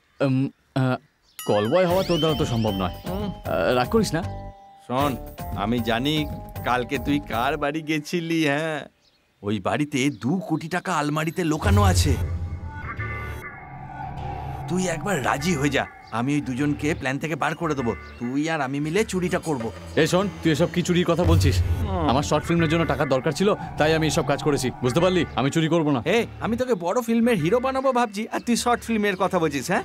কল বয় হওয়া তোর দ্বারা তো সম্ভব নয়। রাগ করিস না। শোন আমি জানি কালকে তুই কার বাড়ি গেছিলি হ্যাঁ? ওই বাড়িতে দু কোটি টাকা আলমারিতে লোকানো আছে। তুই একবার রাজি হয়ে যা। আমি ওই দুজনকে প্ল্যান থেকে বার করে দেবো। তুই আর আমি মিলে চুরিটা করব। এ শোন তুই এসব কি চুরির কথা বলছিস? আমার শর্ট ফিল্মের জন্য টাকার দরকার ছিল তাই আমি এসব কাজ করেছি। বুঝতে পারলি? আমি চুরি করব না। এ আমি তোকে বড় ফিল্মের হিরো বানাবো ভাবছি আর তুই শর্ট ফিল্মের কথা বলছিস হ্যাঁ?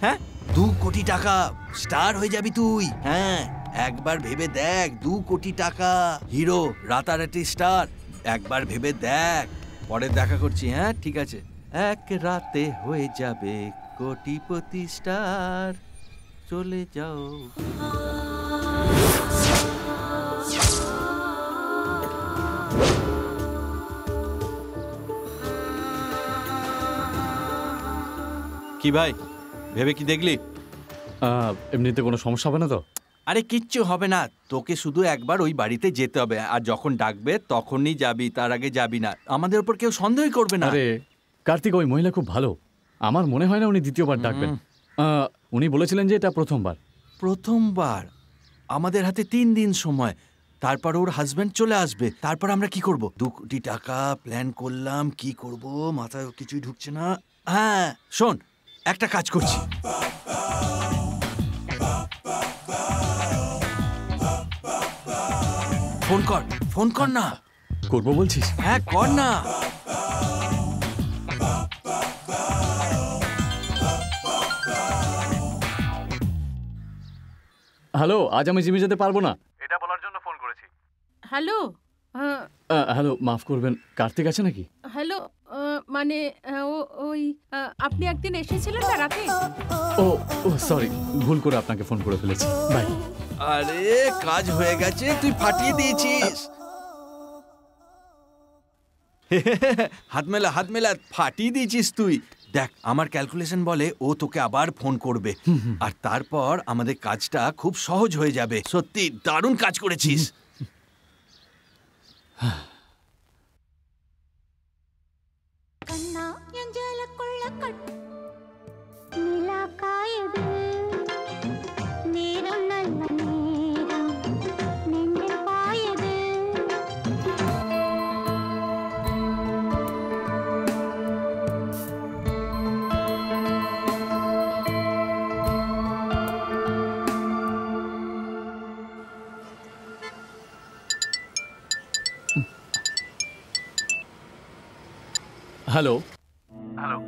হ্যাঁ? দু কোটি টাকা স্টার হয়ে যাবি তুই হ্যাঁ? একবার ভেবে দেখ দু কোটি টাকা হিরো রাতারাতি স্টার একবার ভেবে দেখ পরে দেখা করছি হ্যাঁ? ঠিক আছে। এক রাতে হয়ে যাবে কোটিপতি স্টার চলে যাও। কি ভাই ভেবে কি দেখলি? আহ, এমনিতে কোনো সমস্যা হবে না তো? আরে কিচ্ছু হবে না তোকে শুধু একবার ওই বাড়িতে যেতে হবে আর যখন ডাকবে তখনই যাবি তার আগে যাবি না। আমাদের উপর কেউ সন্দেহই করবে না। আরে কার্তিক ওই মহিলা খুব ভালো। আমার মনে হয় না উনি দ্বিতীয়বার ডাকবেন। উনি বলেছিলেন যে এটা প্রথমবার। প্রথমবার? আমাদের হাতে তিন দিন সময়। তারপর ওর হাজবেন্ড চলে আসবে। তারপর আমরা কি করব? দু কোটি টাকা প্ল্যান করলাম কি করব? মাথায় কিছুই ঢুকছে না। হ্যাঁ শোন একটা কাজ করছি। ফোন কর। ফোন কর না। করব বলছিস? হ্যাঁ কর না। হ্যালো আজ আমি জিমে যেতে পারব না। এটা বলার জন্য ফোন করেছি। হ্যালো হ্যালো মাফ করবেন কার্তিক আছে নাকি? হ্যালো মানে ও- ওই আপনি একদিন এসেছিলেন না রাতে? ও ও সরি ভুল করে আপনাকে ফোন করে ফেলেছি। বাই আরে কাজ হয়ে গেছে তুই ফাটিয়ে দিয়েছিস। হাত মেলা হাত মেলা ফাটিয়ে দিয়েছিস তুই। দেখ আমার ক্যালকুলেশন বলে ও তোকে আবার ফোন করবে আর তারপর আমাদের কাজটা খুব সহজ হয়ে যাবে সত্যি দারুণ কাজ করেছিস நிலாக்காயது நேரம் হ্যালো। হ্যালো।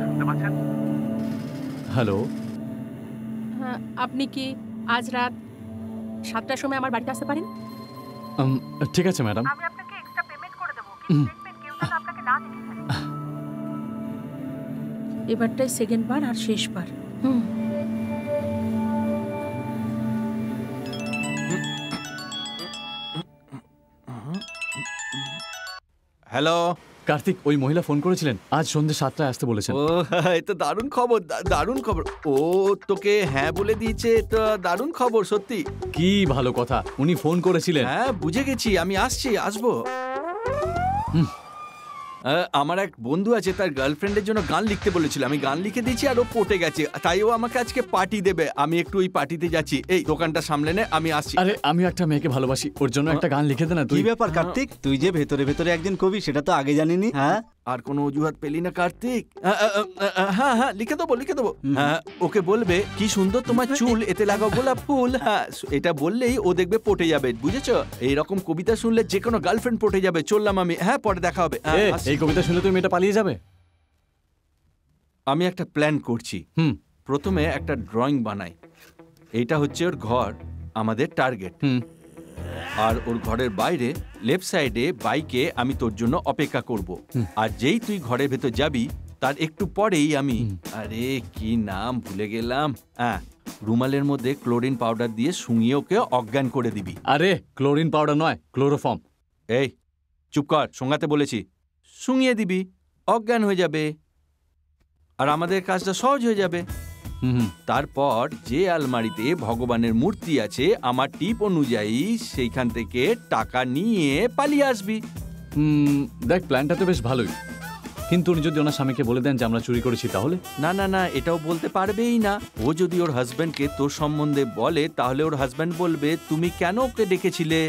শুনতে পাচ্ছেন? হ্যালো। হ্যাঁ, আপনি কি আজ রাত সাতটার সময় আমার বাড়িতে আসতে পারেন? ঠিক আছে ম্যাডাম। আমি আপনাকে এক্সট্রা পেমেন্ট করে দেবো হুম। কেউ যেন আপনাকে না দেখে এবারটাই সেকেন্ড বার আর শেষবার। হুম। হ্যালো। কার্তিক ওই মহিলা ফোন করেছিলেন? আজ সন্ধে সাতটায় আসতে বলেছেন। ও এ তো দারুণ খবর দা- দারুণ খবর। ও তোকে হ্যাঁ বলে দিয়েছে তো দারুণ খবর সত্যি। কি ভালো কথা উনি ফোন করেছিলেন। হ্যাঁ বুঝে গেছি আমি আসছি আসব। আমার এক বন্ধু আছে তার গার্লফ্রেন্ডের জন্য গান লিখতে বলেছিল। আমি গান লিখে দিয়েছি আর ও পটে গেছে। তাই ও আমাকে আজকে পার্টি দেবে। আমি একটু ওই পার্টিতে যাচ্ছি। এই দোকানটা সামলে নে আমি আসছি। আরে আমি একটা মেয়েকে ভালোবাসি। ওর জন্য একটা গান লিখে দে না কি তুই ব্যাপার কার্তিক? তুই যে ভেতরে ভেতরে একজন কবি সেটা তো আগে জানিনি হ্যাঁ? আর কোনো অজুহাত পেলি না কার্তিক? হ্যাঁ হ্যাঁ লিখে দেবো লিখে দেবো। হ্যাঁ ওকে বলবে কি সুন্দর তোমার চুল এতে লাগাও গোলাপ ফুল। হ্যাঁ এটা বললেই ও দেখবে পটে যাবে বুঝেছ? এইরকম কবিতা শুনলে যে কোনো গার্লফ্রেন্ড পটে যাবে চললাম আমি। হ্যাঁ পরে দেখা হবে। হ্যাঁ, এই কবিতা শুনলে তুমি এটা পালিয়ে যাবে? আমি একটা প্ল্যান করছি। হুম। প্রথমে একটা ড্রয়িং বানাই। এইটা হচ্ছে ওর ঘর আমাদের টার্গেট হুম। আর ওর ঘরের বাইরে লেফট সাইডে বাইকে আমি তোর জন্য অপেক্ষা করব। আর যেই তুই ঘরের ভেতর যাবি তার একটু পরেই আমি আরে কি নাম ভুলে গেলাম। হ্যাঁ রুমালের মধ্যে ক্লোরিন পাউডার দিয়ে শুঙিয়ে ওকে অজ্ঞান করে দিবি। আরে ক্লোরিন পাউডার নয় ক্লোরোফর্ম এই চুপ কর শোঙাতে বলেছি। শুঙিয়ে দিবি অজ্ঞান হয়ে যাবে। আর আমাদের কাজটা সহজ হয়ে যাবে। তারপর যে আলমারিতে ভগবানের মূর্তি আছে আমার টিপ অনুযায়ী সেইখান থেকে টাকা নিয়ে পালিয়ে আসবি। দেখ প্ল্যানটা তো বেশ ভালোই। কিন্তু উনি যদি ওনার স্বামীকে বলে দেন যে আমরা চুরি করেছি তাহলে? না না না এটাও বলতে পারবেই না। ও যদি ওর হাজব্যান্ডকে তোর সম্বন্ধে বলে তাহলে ওর হাজব্যান্ড বলবে তুমি কেন ওকে ডেকেছিলে?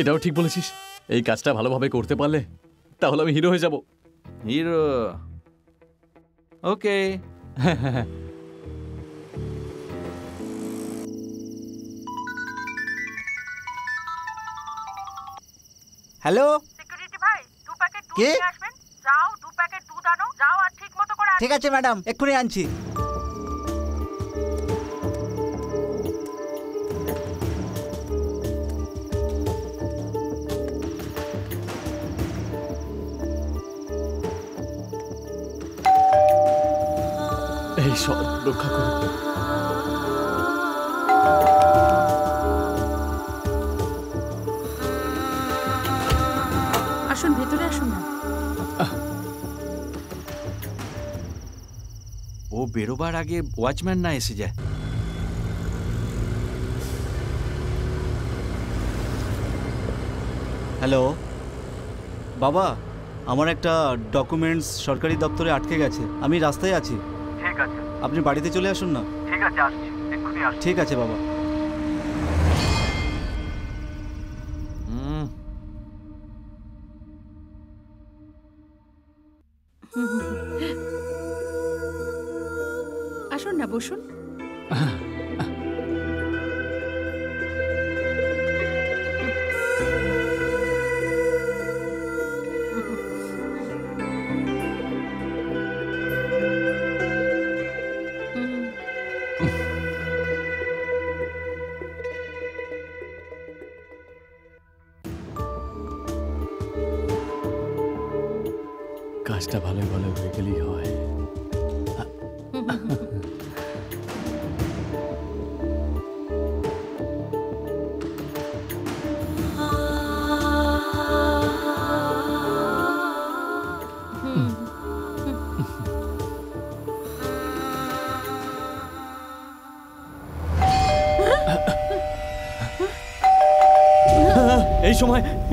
এটাও ঠিক বলেছিস। এই কাজটা ভালোভাবে করতে পারলে তাহলে আমি হিরো হয়ে যাব। হিরো। ওকে। হ্যালো? সিকিউরিটি ভাই দু প্যাকেট দুধ কে? নিয়ে আসবেন। যাও দু প্যাকেট দুধ আনো যাও আর ঠিক মতো করে ঠিক আছে ম্যাডাম এক্ষুনি আনছি। এই সব রক্ষা করো। আসুন ভেতরে আসুন না। ও বেরোবার আগে ওয়াচম্যান না এসে যায়। হ্যালো। বাবা আমার একটা ডকুমেন্টস সরকারি দপ্তরে আটকে গেছে। আমি রাস্তায় আছে। আপনি বাড়িতে চলে আসুন না? ঠিক আছে আসছি। ঠিক আছে বাবা।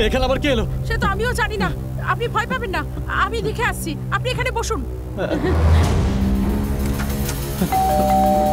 এখানে আবার কে এলো? সে তো আমিও জানি না। আপনি ভয় পাবেন না। আমি দেখে আসছি। আপনি এখানে বসুন।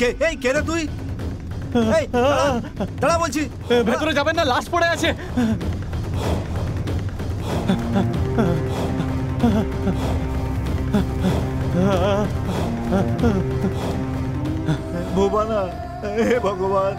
কে এই কে রে তুই? এই দাঁড়া, দাঁড়া বলছি। ভেতরে যাবেন না লাশ পড়ে আছে। ভোবানা হে ভগবান।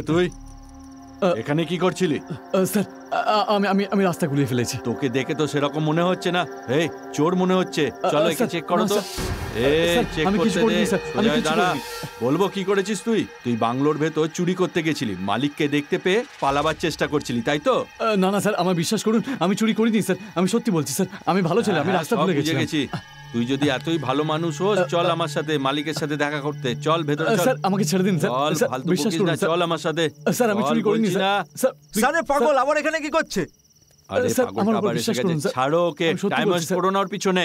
কে তুই? এখানে কি করছিলি? স্যার আমি আমি আমি রাস্তা গুলিয়ে ফেলেছি। তোকে দেখে তো সেরকম মনে হচ্ছে না। এই চোর মনে হচ্ছে। চলো একে চেক করো তো। হয়ে। বলব কি করেছিস তুই? তুই বাংলোর ভেতর চুরি করতে গেছিলি। মালিককে দেখতে পেয়ে পালাবার চেষ্টা করছিলি তাই তো? না না স্যার আমার বিশ্বাস করুন আমি চুরি করিনি স্যার। আমি সত্যি বলছি স্যার আমি ভালো ছেলে আমি হ্যাঁ, রাস্তা সব ভুলে গেছি। তুই যদি এতই ভালো মানুষ হোস চল আমার সাথে মালিকের সাথে দেখা করতে। চল ভেতরে চল। স্যার আমাকে ছেড়ে দিন স্যার। চল ফালতু বিশ্বাস করুন স্যার। চল আমার সাথে। স্যার আমি চুরি করিনি স্যার। স্যার পাগল আবার এখানে কি করছে? আরে স্যার, আমার উপর আবার এসে বিশ্বাস গেছে। করুন, স্যার। ছাড়ো ওকে টাইম ওয়েস্ট করো না ওর পিছনে।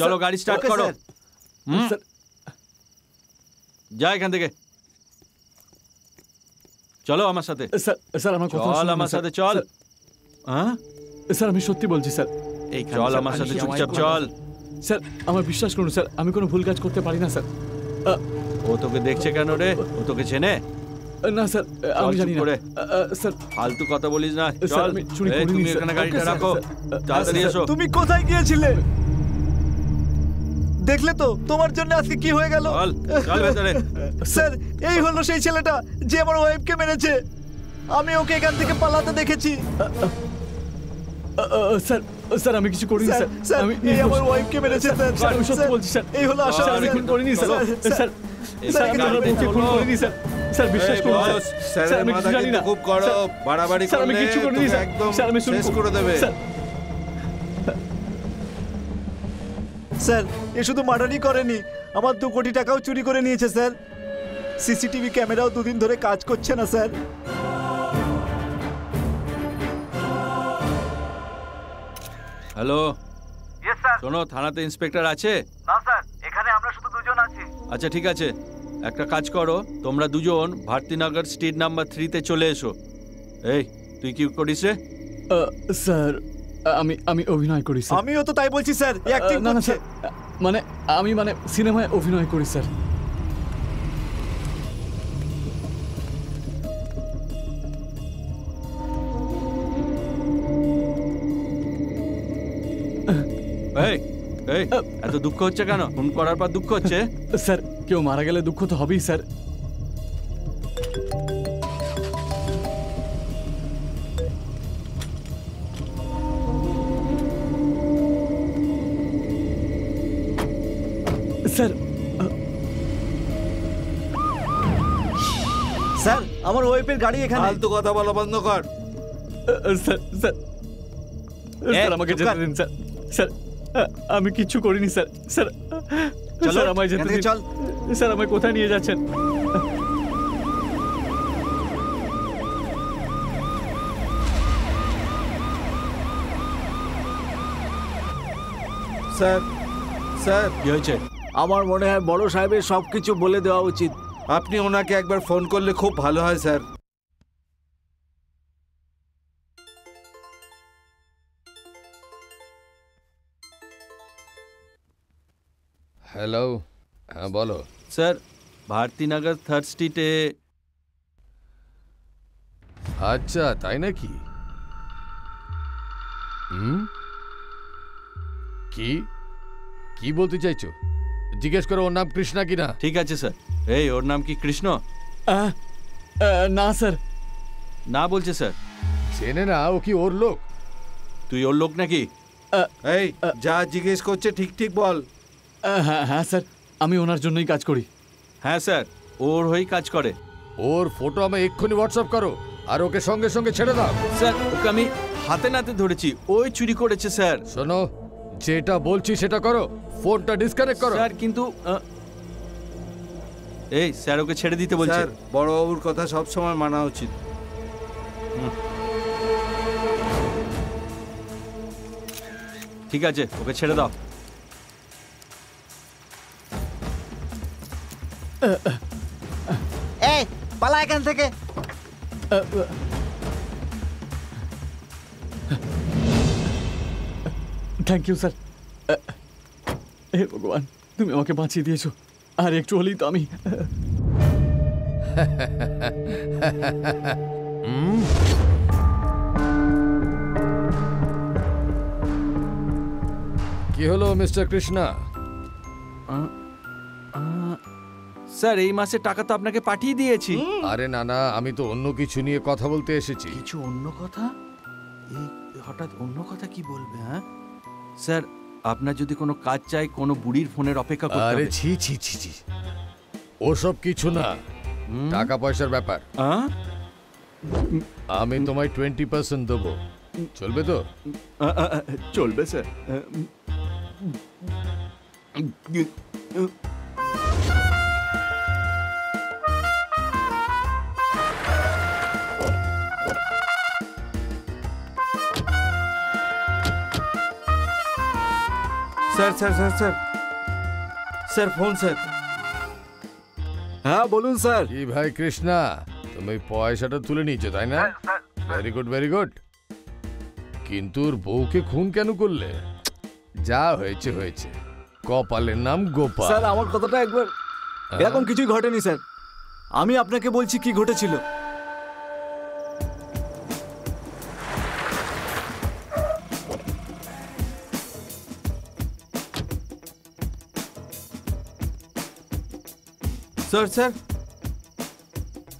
চলো গাড়ি স্টার্ট করো। স্যার। হুম? যা এখান থেকে। চলো আমার সাথে। স্যার স্যার আমার কথা চল আমার সাথে চল। হ্যাঁ? স্যার আমি সত্যি বলছি স্যার। এইখানে চল আমার সাথে চুপচাপ চল। স্যার আমার বিশ্বাস করুন স্যার আমি কোনো ভুল কাজ করতে পারি না স্যার। ও তোকে দেখছে কেন রে? ও তোকে চেনে? না স্যার আমি জানি না। স্যার। ফালতু কথা বলিস না চল। তুমি এখানে গাড়িটা রাখো। তাড়াতাড়ি এসো। তুমি কোথায় গিয়েছিলে? দেখলে তো তোমার জন্য আজকে কি হয়ে গেল? চল চল ভেতরে। স্যার এই হলো সেই ছেলেটা যে আমার ওয়াইফকে মেরেছে। আমি ওকে এখান থেকে পালাতে দেখেছি। স্যার স্যার আমি কিছু করিনি স্যার এই আমার ওয়াইফকে মেরেছে স্যার স্যার আমি সত্যি বলছি স্যার। এই হলো আশা আমি খুন করিনি স্যার। স্যার স্যার আমি আমার বউকে খুন করিনি স্যার। স্যার। বিশ্বাস করুন স্যার। স্যার আমি কিছু জানি না। খুব। স্যার, বাড়াবাড়ি স্যার আমি কিছু করিনি স্যার। একদম স্যার আমি শেষ করে দেবে। স্যার। স্যার এ শুধু মার্ডারই করেনি আমার দু কোটি টাকাও চুরি করে নিয়েছে স্যার। সিসিটিভি ক্যামেরাও দুদিন ধরে কাজ করছে না স্যার। হ্যালো? ইয়েস স্যার শোনো থানাতে ইন্সপেক্টর আছে? না স্যার এখানে আমরা শুধু দুজন আছি। আচ্ছা ঠিক আছে। একটা কাজ করো তোমরা দুজন ভারতীনগর স্ট্রিট নাম্বার থ্রিতে চলে এসো। এই তুই কি করিস রে? স্যার আমি আমি অভিনয় করি স্যার। আমিও তো তাই বলছি স্যার। অ্যাক্টিং না না স্যার। মানে আমি মানে সিনেমায় অভিনয় করি স্যার। এই এই এত দুঃখ হচ্ছে কেন? ফোন করার পর দুঃখ হচ্ছে? স্যার কেউ মারা গেলে দুঃখ তো হবেই স্যার। স্যার স্যার আমার ওয়াইফের গাড়ি এখানে। ফালতু কথা বলা বন্ধ কর। Sir sir. স্যার আমাকে যেতে দিন স্যার। স্যার আমি কিচ্ছু করিনি স্যার। স্যার চলো, স্যার আমায় যেতে দিন। চল। স্যার আমায় কোথায় নিয়ে যাচ্ছেন? Sir sir. কি হয়েছে? আমার মনে হয় বড় সাহেবের সব কিছু বলে দেওয়া উচিত। আপনি ওনাকে একবার ফোন করলে খুব ভালো হয় স্যার। হ্যালো হ্যাঁ বলো স্যার ভারতীনগর থার্ড স্ট্রিটে আচ্ছা তাই নাকি হুম কি কি বলতে চাইছো জিজ্ঞেস করো ওর নাম কৃষ্ণা কিনা ঠিক আছে স্যার এই ওর নাম কি কৃষ্ণ আহ, আহ, না স্যার না বলছে স্যার চেনে না ও কি ওর লোক তুই ওর লোক নাকি এই যা জিজ্ঞেস করছে ঠিক ঠিক বল আহ, হ্যাঁ হ্যাঁ স্যার। আমি ওনার জন্যই কাজ করি। হ্যাঁ স্যার। ওর হয়েই কাজ করে। ওর ফটো আমায় এক্ষুনি হোয়াটসঅ্যাপ করো আর ওকে সঙ্গে সঙ্গে ছেড়ে দাও। স্যার ওকে আমি হাতে নাতে ধরেছি। ওই চুরি করেছে স্যার। শোনো যেটা বলছি সেটা করো। ফোনটা ডিসকানেক্ট করো। স্যার কিন্তু এই স্যার ওকে ছেড়ে দিতে বলছে। স্যার বড়বাবুর কথা সব সময় মানা উচিত। ঠিক আছে ওকে ছেড়ে দাও। এই পালা এখান থেকে থ্যাংক ইউ স্যার হে ভগবান তুমি আমাকে বাঁচিয়ে দিয়েছ আর একটু হলেই তো আমি হুম? কি হলো মিস্টার কৃষ্ণা স্যার এই মাসে টাকা তো আপনাকে পাঠিয়ে দিয়েছি। আরে না না আমি তো অন্য কিছু নিয়ে কথা বলতে এসেছি। কিছু অন্য কথা? এই হঠাৎ অন্য কথা কি বলবে হ্যাঁ? স্যার আপনার যদি কোনো কাজ চাই কোনো বুড়ির ফোনের অপেক্ষা করতে আরে ছি ছি ছি ছি। ওসব কিছু না। টাকা পয়সার ব্যাপার। আমি তোমায় টোয়েন্টি পার্সেন্ট দেবো। চলবে তো? চলবে sir. Sir sir sir sir. Sir phone sir. হ্যাঁ বলুন স্যার। কি ভাই কৃষ্ণা? তুমি পয়সাটা তুলে নিয়েছো তাই না? ভেরি গুড ভেরি গুড কিন্তু ওর বউকে খুন কেন করলে? যা হয়েছে হয়েছে। কপালের নাম গোপাল। স্যার আমার কথাটা একবার এরকম কিছুই ঘটেনি স্যার। আমি আপনাকে বলছি কি ঘটেছিল। Sir sir.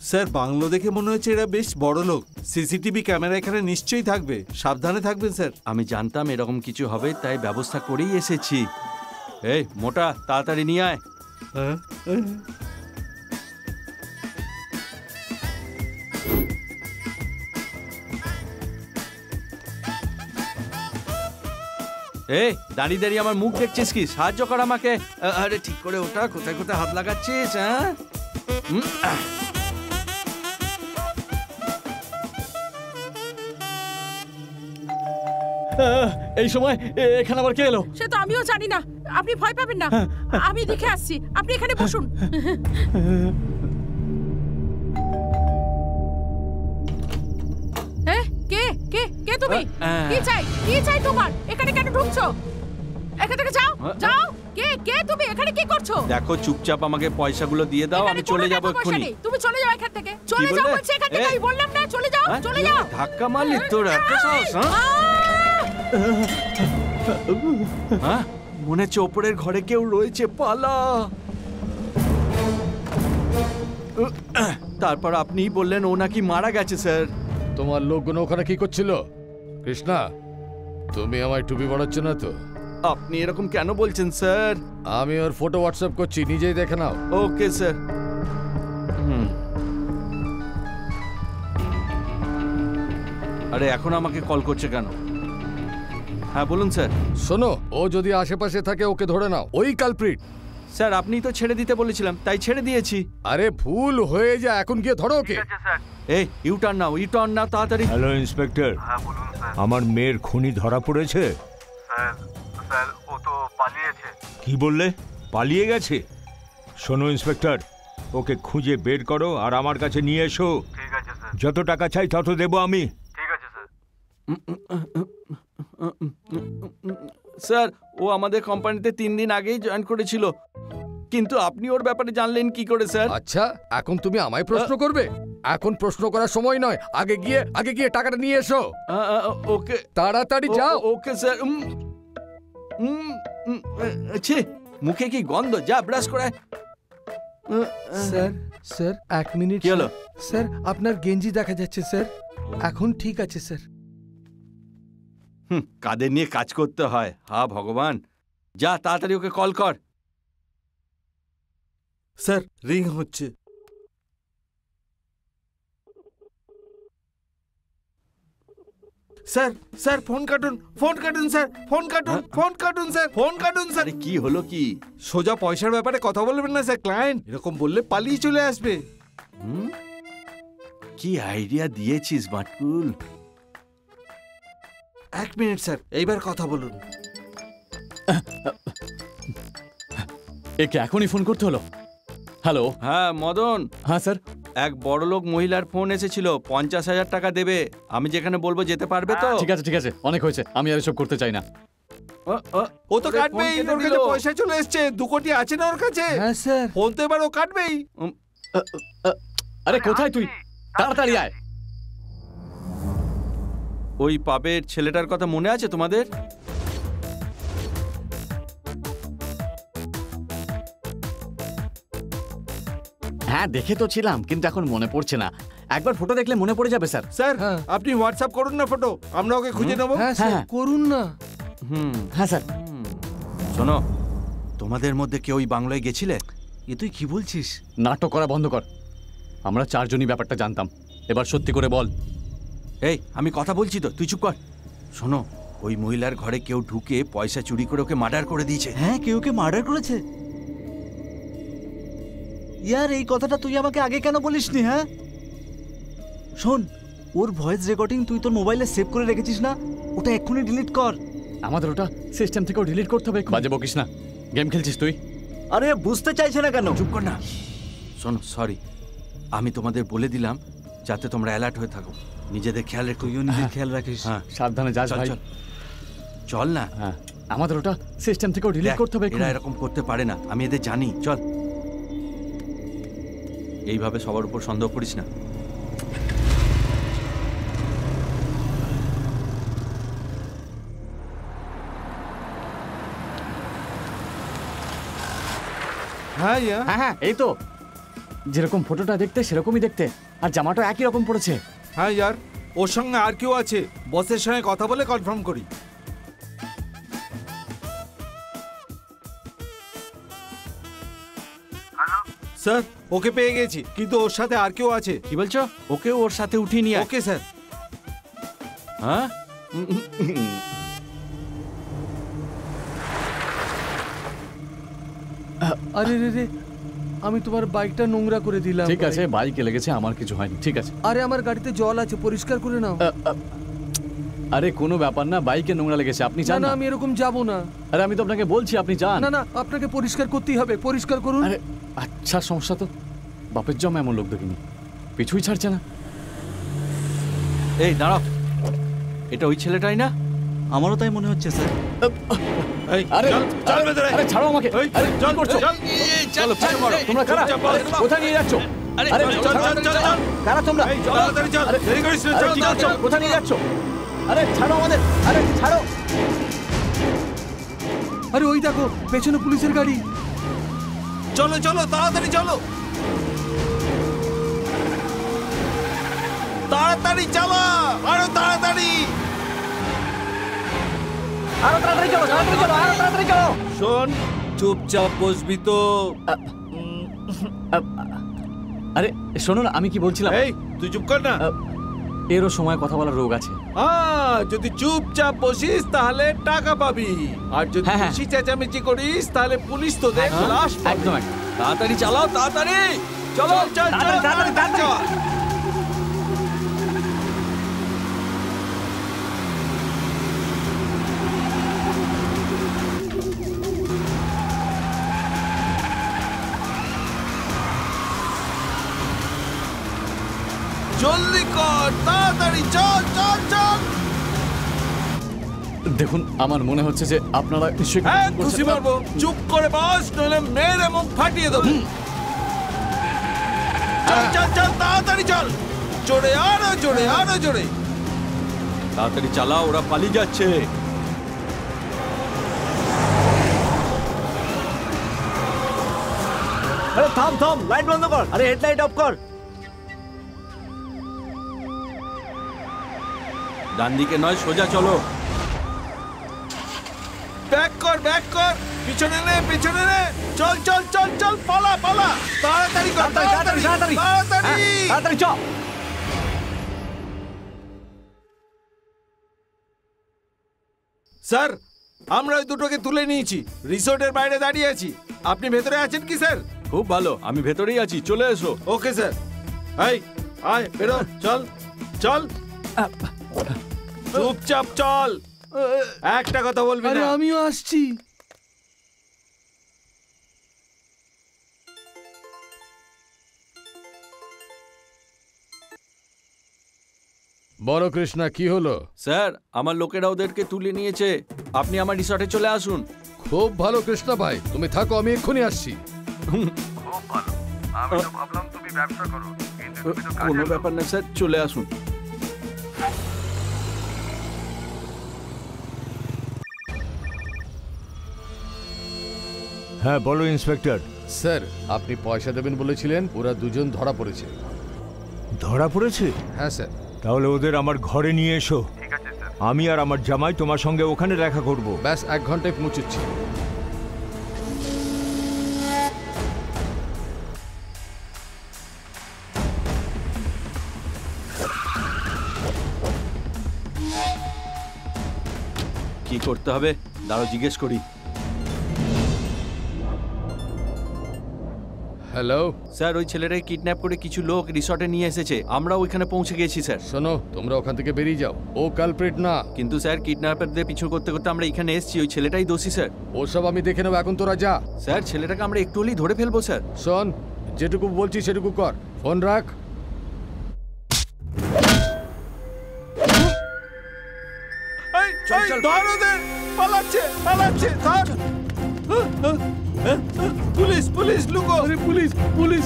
স্যার বাংলো দেখে মনে হচ্ছে এরা বেশ বড় লোক। সিসিটিভি ক্যামেরা এখানে নিশ্চয়ই থাকবে। সাবধানে থাকবেন স্যার। আমি জানতাম এরকম কিছু হবে তাই ব্যবস্থা করেই এসেছি। এই মোটা তাড়াতাড়ি নিয়ে আয়। এই দাঁড়িয়ে দাঁড়িয়ে আমার মুখ দেখছিস কি? সাহায্য কর আমাকে। আরে ঠিক করে ওটা কোথায় কোথায় হাত লাগাচ্ছিস হ্যাঁ এই সময় এখানে আবার কে এলো? সে তো আমিও জানি না। আপনি ভয় পাবেন না। আমি দেখে আসছি। আপনি এখানে বসুন। তুমি? কি চাই? কি চাই তোমার? এখানে কেন ঢুকছো? এখান থেকে যাও যাও। কে কে তুমি? এখানে কি করছ? দেখো চুপচাপ আমাকে পয়সাগুলো দিয়ে দাও আমি চলে যাব এক্ষুনি। তুমি চলে যাও এখান থেকে। চলে যাও বলছি এখান থেকে। আমি বললাম না চলে যাও চলে যাও। ধাক্কা মারলি তোর এত সাহস হ্যাঁ? হ্যাঁ? মনে হচ্ছে ওপরের ঘরে কেউ রয়েছে পালা। তারপর আপনি বললেন ও নাকি মারা গেছে স্যার। তোমার লোকগুলো ওখানে কি করছিল? কৃষ্ণা তুমি আমায় টুপি পড়াচ্ছ না তো? আপনি এরকম কেন বলছেন স্যার? আমি ওর ফটো হোয়াটসঅ্যাপ করছি নিজেই দেখে নাও। Okay sir. আরে এখন আমাকে কল করছে কেন? হ্যাঁ বলুন স্যার। শোনো ও যদি আশেপাশে থাকে ওকে ধরে নাও। ওই কালপ্রিট স্যার আপনি তো ছেড়ে দিতে বলেছিলাম তাই ছেড়ে দিয়েছি। আরে ভুল হয়ে যা এখন গিয়ে ধরো ওকে। এই ইউ টার্ন নাও ইউ টার্ন নাও তাড়াতাড়ি। Hello inspector. বলুন আমার মেয়ের খুনি ধরা পড়েছে? স্যার স্যার ও তো পালিয়েছে। কি বললে? পালিয়ে গেছে? শোনো ইন্সপেক্টর ওকে খুঁজে বের করো আর আমার কাছে নিয়ে এসো। ঠিক আছে স্যার। যত টাকা চাই তত দেবো আমি। ঠিক আছে স্যার। স্যার ও আমাদের কোম্পানিতে তিন দিন আগেই জয়েন করেছিল। কিন্তু আপনি ওর ব্যাপারে জানলেন কি করে স্যার? আচ্ছা এখন তুমি আমায় প্রশ্ন করবে? এখন প্রশ্ন করার সময় নয় আগে গিয়ে আগে গিয়ে টাকাটা নিয়ে এসো। ওকে। তাড়াতাড়ি যাও। Okay sir. ছি মুখে কি গন্ধ? যা ব্রাশ করে আয়। স্যার স্যার এক মিনিট কি হলো? স্যার আপনার গেঞ্জি দেখা যাচ্ছে স্যার। এখন ঠিক আছে স্যার। হুম, কাদের নিয়ে কাজ করতে হয়? হা ভগবান। যা তাড়াতাড়ি ওকে কল কর। স্যার রিং হচ্ছে। স্যার স্যার ফোন কাটুন ফোন কাটুন স্যার ফোন কাটুন ফোন কাটুন স্যার ফোন কাটুন স্যার। কি হলো কি? সোজা পয়সার ব্যাপারে কথা বলবেন না স্যার ক্লায়েন্ট। এরকম বললে পালিয়ে চলে আসবে। হুম? কি আইডিয়া দিয়েছিস বাটকুল? এক মিনিট স্যার। এইবার কথা বলুন। একে এখনই ফোন করতে হলো। হ্যালো। হ্যাঁ মদন। হ্যাঁ স্যার। এক বড়লোক মহিলার ফোন এসেছিল পঞ্চাশ হাজার টাকা দেবে। আমি যেখানে বলব যেতে পারবে তো? ঠিক আছে ঠিক আছে। অনেক হয়েছে। আমি আর এসব করতে চাই না। ও তো কাটবেই। ফোন ওর কাছে পয়সা চলে এসছে। দু কোটি আছে না ওর কাছে? হ্যাঁ স্যার। ফোন তো এবার ও কাটবেই। আরে কোথায় তুই? তাড়াতাড়ি আয়। ওই পাবের ছেলেটার কথা মনে আছে তোমাদের? হ্যাঁ দেখে তো ছিলাম কিন্তু এখন মনে পড়ছে না। একবার ফটো দেখলে মনে পড়ে যাবে স্যার। স্যার আপনি হোয়াটসঅ্যাপ করুন না ফটো আমরা ওকে খুঁজে নেব হ্যাঁ হ্যাঁ। করুন না। হুম। হ্যাঁ স্যার। শোনো তোমাদের মধ্যে কেউ ওই বাংলায় গেছিলে? এ তুই কি বলছিস? নাটক করা বন্ধ কর। আমরা চারজনই ব্যাপারটা জানতাম। এবার সত্যি করে বল এই আমি কথা বলছি তো তুই চুপ কর। শোনো ওই মহিলার ঘরে কেউ ঢুকে পয়সা চুরি করে ওকে মার্ডার করে দিয়েছে। হ্যাঁ কেউ কে মার্ডার করেছে। ইয়ার এই কথাটা তুই আমাকে আগে কেন বলিসনি হ্যাঁ? শোন ওর ভয়েস রেকর্ডিং তুই তোর মোবাইলে সেভ করে রেখেছিস না? ওটা এক্ষুনি ডিলিট কর। আমাদের ওটা সিস্টেম থেকেও ডিলিট করতে হবে বাজে বকিস না। গেম খেলছিস তুই? আরে বুঝতে চাইছে না কেন? চুপ কর না। শোনো সরি। আমি তোমাদের বলে দিলাম যাতে তোমরা অ্যালার্ট হয়ে থাকো। নিজেদের খেয়াল রেখো তুইও নিজের খেয়াল রাখিস। হ্যাঁ সাবধানে যাস চল, ভাই। চল। চল না। হ্যাঁ আমাদের ওটা সিস্টেম থেকেও ডিলিট করতে হবে এরা এরকম করতে পারে না। আমি এদের জানি। চল। এইভাবে সবার উপর সন্দেহ করিস না। হ্যাঁ হ্যাঁ হ্যাঁ এই তো। যেরকম ফটোটা দেখতে সেরকমই দেখতে। আর জামাটা একই রকম পড়েছে। হ্যাঁ ইয়ার ওর সঙ্গে আর কেউ আছে বসের সঙ্গে কথা বলে কনফার্ম করি। স্যার ওকে পেয়ে গেছি কিন্তু ওর সাথে আর কেউ আছে। কি বলছো? ওকে ওর সাথে উঠিয়ে নিয়ে ওকে স্যার হ্যাঁ? আরে রে রে আমি তোমার বাইকটা নোংরা করে দিলাম ঠিক আছে বাইকে লেগেছে আমার কিছু হয়নি ঠিক আছে। আরে আমার গাড়িতে জল আছে পরিষ্কার করে নাও। আরে কোনো ব্যাপার না বাইকে নোংরা লেগেছে আপনি না চান না আমি এরকম যাব না। আরে আমি তো আপনাকে বলছি আপনি যান। না না আপনাকে পরিষ্কার করতেই হবে পরিষ্কার করুন। আরে আচ্ছা সমস্যা তো। বাপের জমা এমন লোক দেখিনি। পিছুই ছাড়ছে না। এই দাঁড়াও। এটা ওই ছেলেটাই না? আমারও তাই মনে হচ্ছে স্যার। আরে চল চল ভেতরে। আরে ছাড়ো আমাকে। আরে চল, করছ? চলো পিছনে মারো তোমরা কারা? চুপচাপ বস। আরে, কোথায় নিয়ে যাচ্ছ? আরে চল, চল, চল, চল, চল। কারা তোমরা? চল, তাড়াতাড়ি চল। দেরি করিস না, চল, কি চল, করছ? চল। কোথায় নিয়ে যাচ্ছ? আরে ছাড়ো আমাদের। আরে ছাড়ো। আরে ওই দেখো পেছনে পুলিশের গাড়ি। চলো চলো তাড়াতাড়ি চলো। তাড়াতাড়ি চালা আরও তাড়াতাড়ি। আরও তাড়াতাড়ি চলো তাড়াতাড়ি চলো আরও তাড়াতাড়ি চলো। শোন চুপচাপ বসবি তো। আরে শোনো না আমি কি বলছিলাম? এই তুই চুপ কর না। এরও সময় কথা বলার রোগ আছে। যদি চুপচাপ বসিস তাহলে টাকা পাবি। আর যদি হ্যাঁ, হ্যাঁ। বেশি চেঁচামেচি করিস তাহলে পুলিশ তো দেখ লাশ একদম তাড়াতাড়ি চালাও তাড়াতাড়ি। চলো চল চল তাড়াতাড়ি, তাড়াতাড়ি, দেখুন আমার মনে হচ্ছে যে আপনারা হ্যাঁ খুশি? মারবো। চুপ করে বস নইলে মেরে মুখ ফাটিয়ে দেবো। চল চল চল তাড়াতাড়ি চল। জোরে আরও জোরে আরও জোরে। তাড়াতাড়ি চালাও ওরা পালিয়ে যাচ্ছে। আরে থাম থাম লাইট বন্ধ কর। আরে হেডলাইট অফ কর। ডান দিকে নয় সোজা চলো। ব্যাক কর ব্যাক কর। পিছনে নে পিছনে নে। চল চল চল চল পালা পালা। তাড়াতাড়ি কর তাড়াতাড়ি, তাড়াতাড়ি, তাড়াতাড়ি। তাড়াতাড়ি। হ্যাঁ, স্যার আমরা ওই দুটোকে তুলে নিয়েছি। রিসোর্টের বাইরে দাঁড়িয়ে আছি। আপনি ভেতরে আছেন কি স্যার? খুব ভালো আমি ভেতরেই আছি চলে এসো। Okay sir. এই আয় বেরো চল চল। চুপচাপ চল। একটা কথা বলবি আরে না। আমিও আসছি। বড় কৃষ্ণা কি হলো? স্যার আমার লোকেরা ওদেরকে তুলে নিয়েছে। আপনি আমার রিসর্টে চলে আসুন। খুব ভালো কৃষ্ণা ভাই তুমি থাকো আমি এক্ষুনি আসছি। খুব ভালো। আমি তো ভাবলাম তুমি ব্যবসা করো কোনো ব্যাপার না স্যার চলে আসুন। হ্যাঁ বলো ইন্সপেক্টর। স্যার আপনি পয়সা দেবেন বলেছিলেন ওরা দুজন ধরা পড়েছে। ধরা পড়েছে? হ্যাঁ স্যার। তাহলে ওদের আমার ঘরে নিয়ে এসো। আমি আর আমার জামাই তোমার সঙ্গে ওখানে দেখা করব। ব্যাস এক ঘন্টায় পৌঁছচ্ছি। কি করতে হবে? দাঁড়াও জিজ্ঞেস করি। হ্যালো স্যার ওই ছেলেটাই কিডন্যাপ করে কিছু লোক রিসর্টে নিয়ে এসেছে। আমরা ওইখানে পৌঁছে গেছি স্যার। শোনো তোমরা ওখান থেকে বেরিয়ে যাও। ও কালপ্রিট না। কিন্তু স্যার কিডন্যাপারদের পিছু করতে করতে আমরা এখানে এসেছি। ওই ছেলেটাই দোষী স্যার। ওসব আমি দেখে নেব এখন তোরা যা। স্যার ছেলেটাকে আমরা একটু হলেই ধরে ফেলব স্যার। শোন যেটুকু বলছি সেটুকু কর। ফোন রাখ। চল চল। পালাচ্ছে পালাচ্ছে ধর পুলিশ পুলিশ লুকো আরে পুলিশ পুলিশ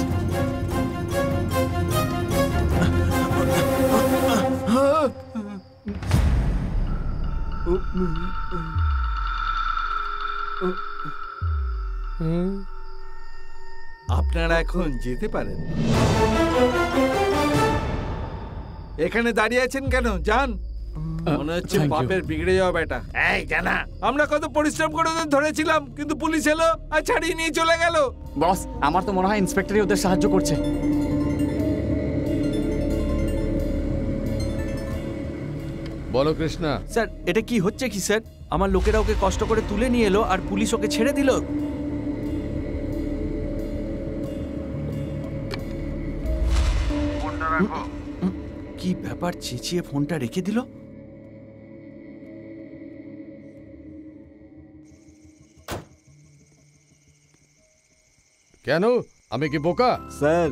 আপনারা এখন যেতে পারেন এখানে দাঁড়িয়ে আছেন কেন যান মনে হচ্ছে বাপের বিগড়ে যাওয়া বেটা। এই জানা। আমরা কত পরিশ্রম করে ওদের ধরেছিলাম কিন্তু পুলিশ এলো আর ছাড়িয়ে নিয়ে চলে গেল। বস আমার তো মনে হয় ইন্সপেক্টরই ওদের সাহায্য করছে। বলো কৃষ্ণা। স্যার এটা কি হচ্ছে কি স্যার? আমার লোকেরা ওকে কষ্ট করে তুলে নিয়ে এলো আর পুলিশ ওকে ছেড়ে দিল। কি ব্যাপার চেঁচিয়ে ফোনটা রেখে দিল? কেন? আমি কি বোকা? স্যার।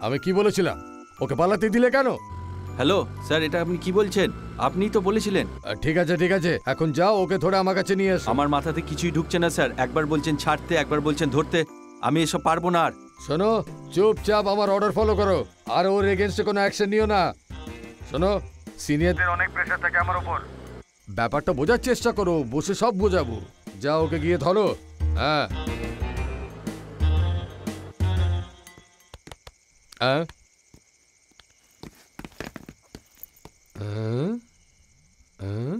আমি কি বলেছিলাম? ওকে পালাতে দিলে কেন? হ্যালো স্যার এটা আপনি কি বলছেন? আপনি তো বলেছিলেন। ঠিক আছে ঠিক আছে। এখন যাও ওকে ধরে আমার কাছে নিয়ে এসো। আমার মাথাতে কিছুই ঢুকছে না স্যার। একবার বলছেন ছাড়তে একবার বলছেন ধরতে। আমি এসব পারব না আর। শোনো চুপচাপ আমার অর্ডার ফলো করো। আর ওর এগেনস্টে কোনো অ্যাকশন নিও না। শোনো সিনিয়রদের অনেক প্রেশার থাকে আমার উপর। ব্যাপারটা বোঝার চেষ্টা করো বসে সব বোঝাবো। যা ওকে গিয়ে ধরো। হ্যাঁ। হ্যাঁ হ্যাঁ হ্যাঁ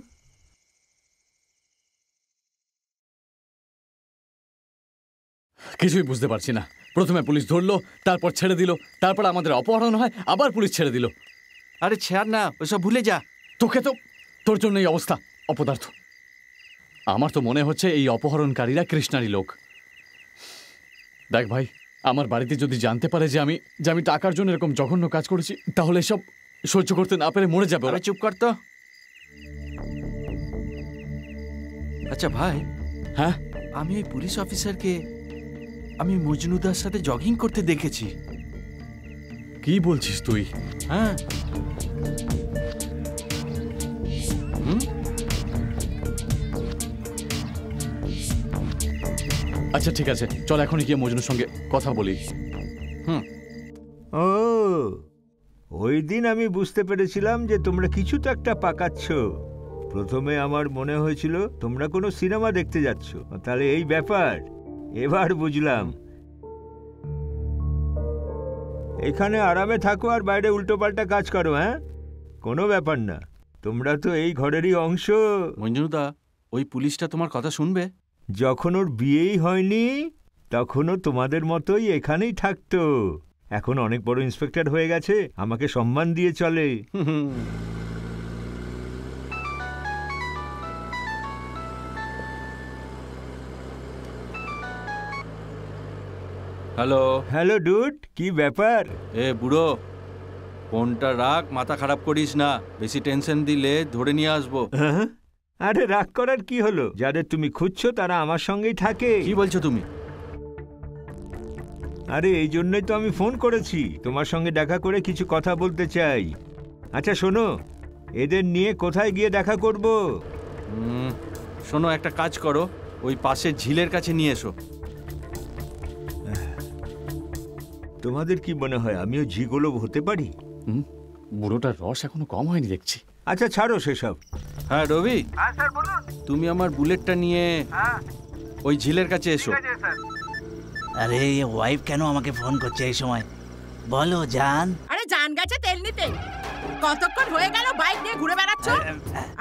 কিছুই বুঝতে পারছি না। প্রথমে পুলিশ ধরলো তারপর ছেড়ে দিল তারপর আমাদের অপহরণ হয় আবার পুলিশ ছেড়ে দিল। আরে ছাড় না ওসব ভুলে যা। তোকে তো তোর জন্য এই অবস্থা অপদার্থ। আমার তো মনে হচ্ছে এই অপহরণকারীরা কৃষ্ণারই লোক। দেখ ভাই আমার বাড়িতে যদি জানতে পারে যে আমি যে আমি টাকার জন্য এরকম জঘন্য কাজ করেছি তাহলে এসব সহ্য করতে না পেরে মরে যাবে ওরা। চুপ কর তো। আচ্ছা ভাই হ্যাঁ? আমি ওই পুলিশ অফিসারকে আমি মজনুদার সাথে জগিং করতে দেখেছি। কি বলছিস তুই? হ্যাঁ। হুম? আচ্ছা ঠিক আছে। চল এখনই গিয়ে মজনুর সঙ্গে কথা বলি। হুম। ও ওই দিন আমি বুঝতে পেরেছিলাম যে তোমরা কিছু তো একটা পাকাচ্ছ। প্রথমে আমার মনে হয়েছিল তোমরা কোনো সিনেমা দেখতে যাচ্ছ। তাহলে এই ব্যাপার। এবার বুঝলাম। এখানে আরামে থাকো আর বাইরে উল্টোপাল্টা কাজ করো হ্যাঁ? কোনো ব্যাপার না। তোমরা তো এই ঘরেরই অংশ। মঞ্জুদা ওই পুলিশটা তোমার কথা শুনবে? যখন ওর বিয়েই হয়নি তখনও তোমাদের মতোই এখানেই থাকতো। এখন অনেক বড় ইন্সপেক্টর হয়ে গেছে আমাকে সম্মান দিয়ে চলে। হ্যালো। হ্যালো ডুড কি ব্যাপার? এ বুড়ো ফোনটা রাখ মাথা খারাপ করিস না। বেশি টেনশন দিলে ধরে নিয়ে আসব। হ্যাঁ? আরে রাগ করার কি হলো? যাদের তুমি খুঁজছো তারা আমার সঙ্গেই থাকে। কি বলছো তুমি? আরে এই জন্যই তো আমি ফোন করেছি। তোমার সঙ্গে দেখা করে কিছু কথা বলতে চাই। আচ্ছা শোনো। এদের নিয়ে কোথায় গিয়ে দেখা করব? শোনো একটা কাজ করো। ওই পাশের ঝিলের কাছে নিয়ে এসো। তোমাদের কি মনে হয় আমিও ঝিগোলো হতে পারি? হুম, বুড়োটার রস এখনও কম হয়নি দেখছি। আচ্ছা ছাড়ো সেসব। হ্যাঁ রবি। হ্যাঁ স্যার বলুন। তুমি আমার বুলেটটা নিয়ে হ্যাঁ। ওই ঝিলের কাছে এসো। আরে ওয়াইফ কেন আমাকে ফোন করছে এই সময়? বলো জান। আরে জান গেছে তেল নিতে। কতক্ষণ হয়ে গেল বাইক নিয়ে ঘুরে বেড়াচ্ছ?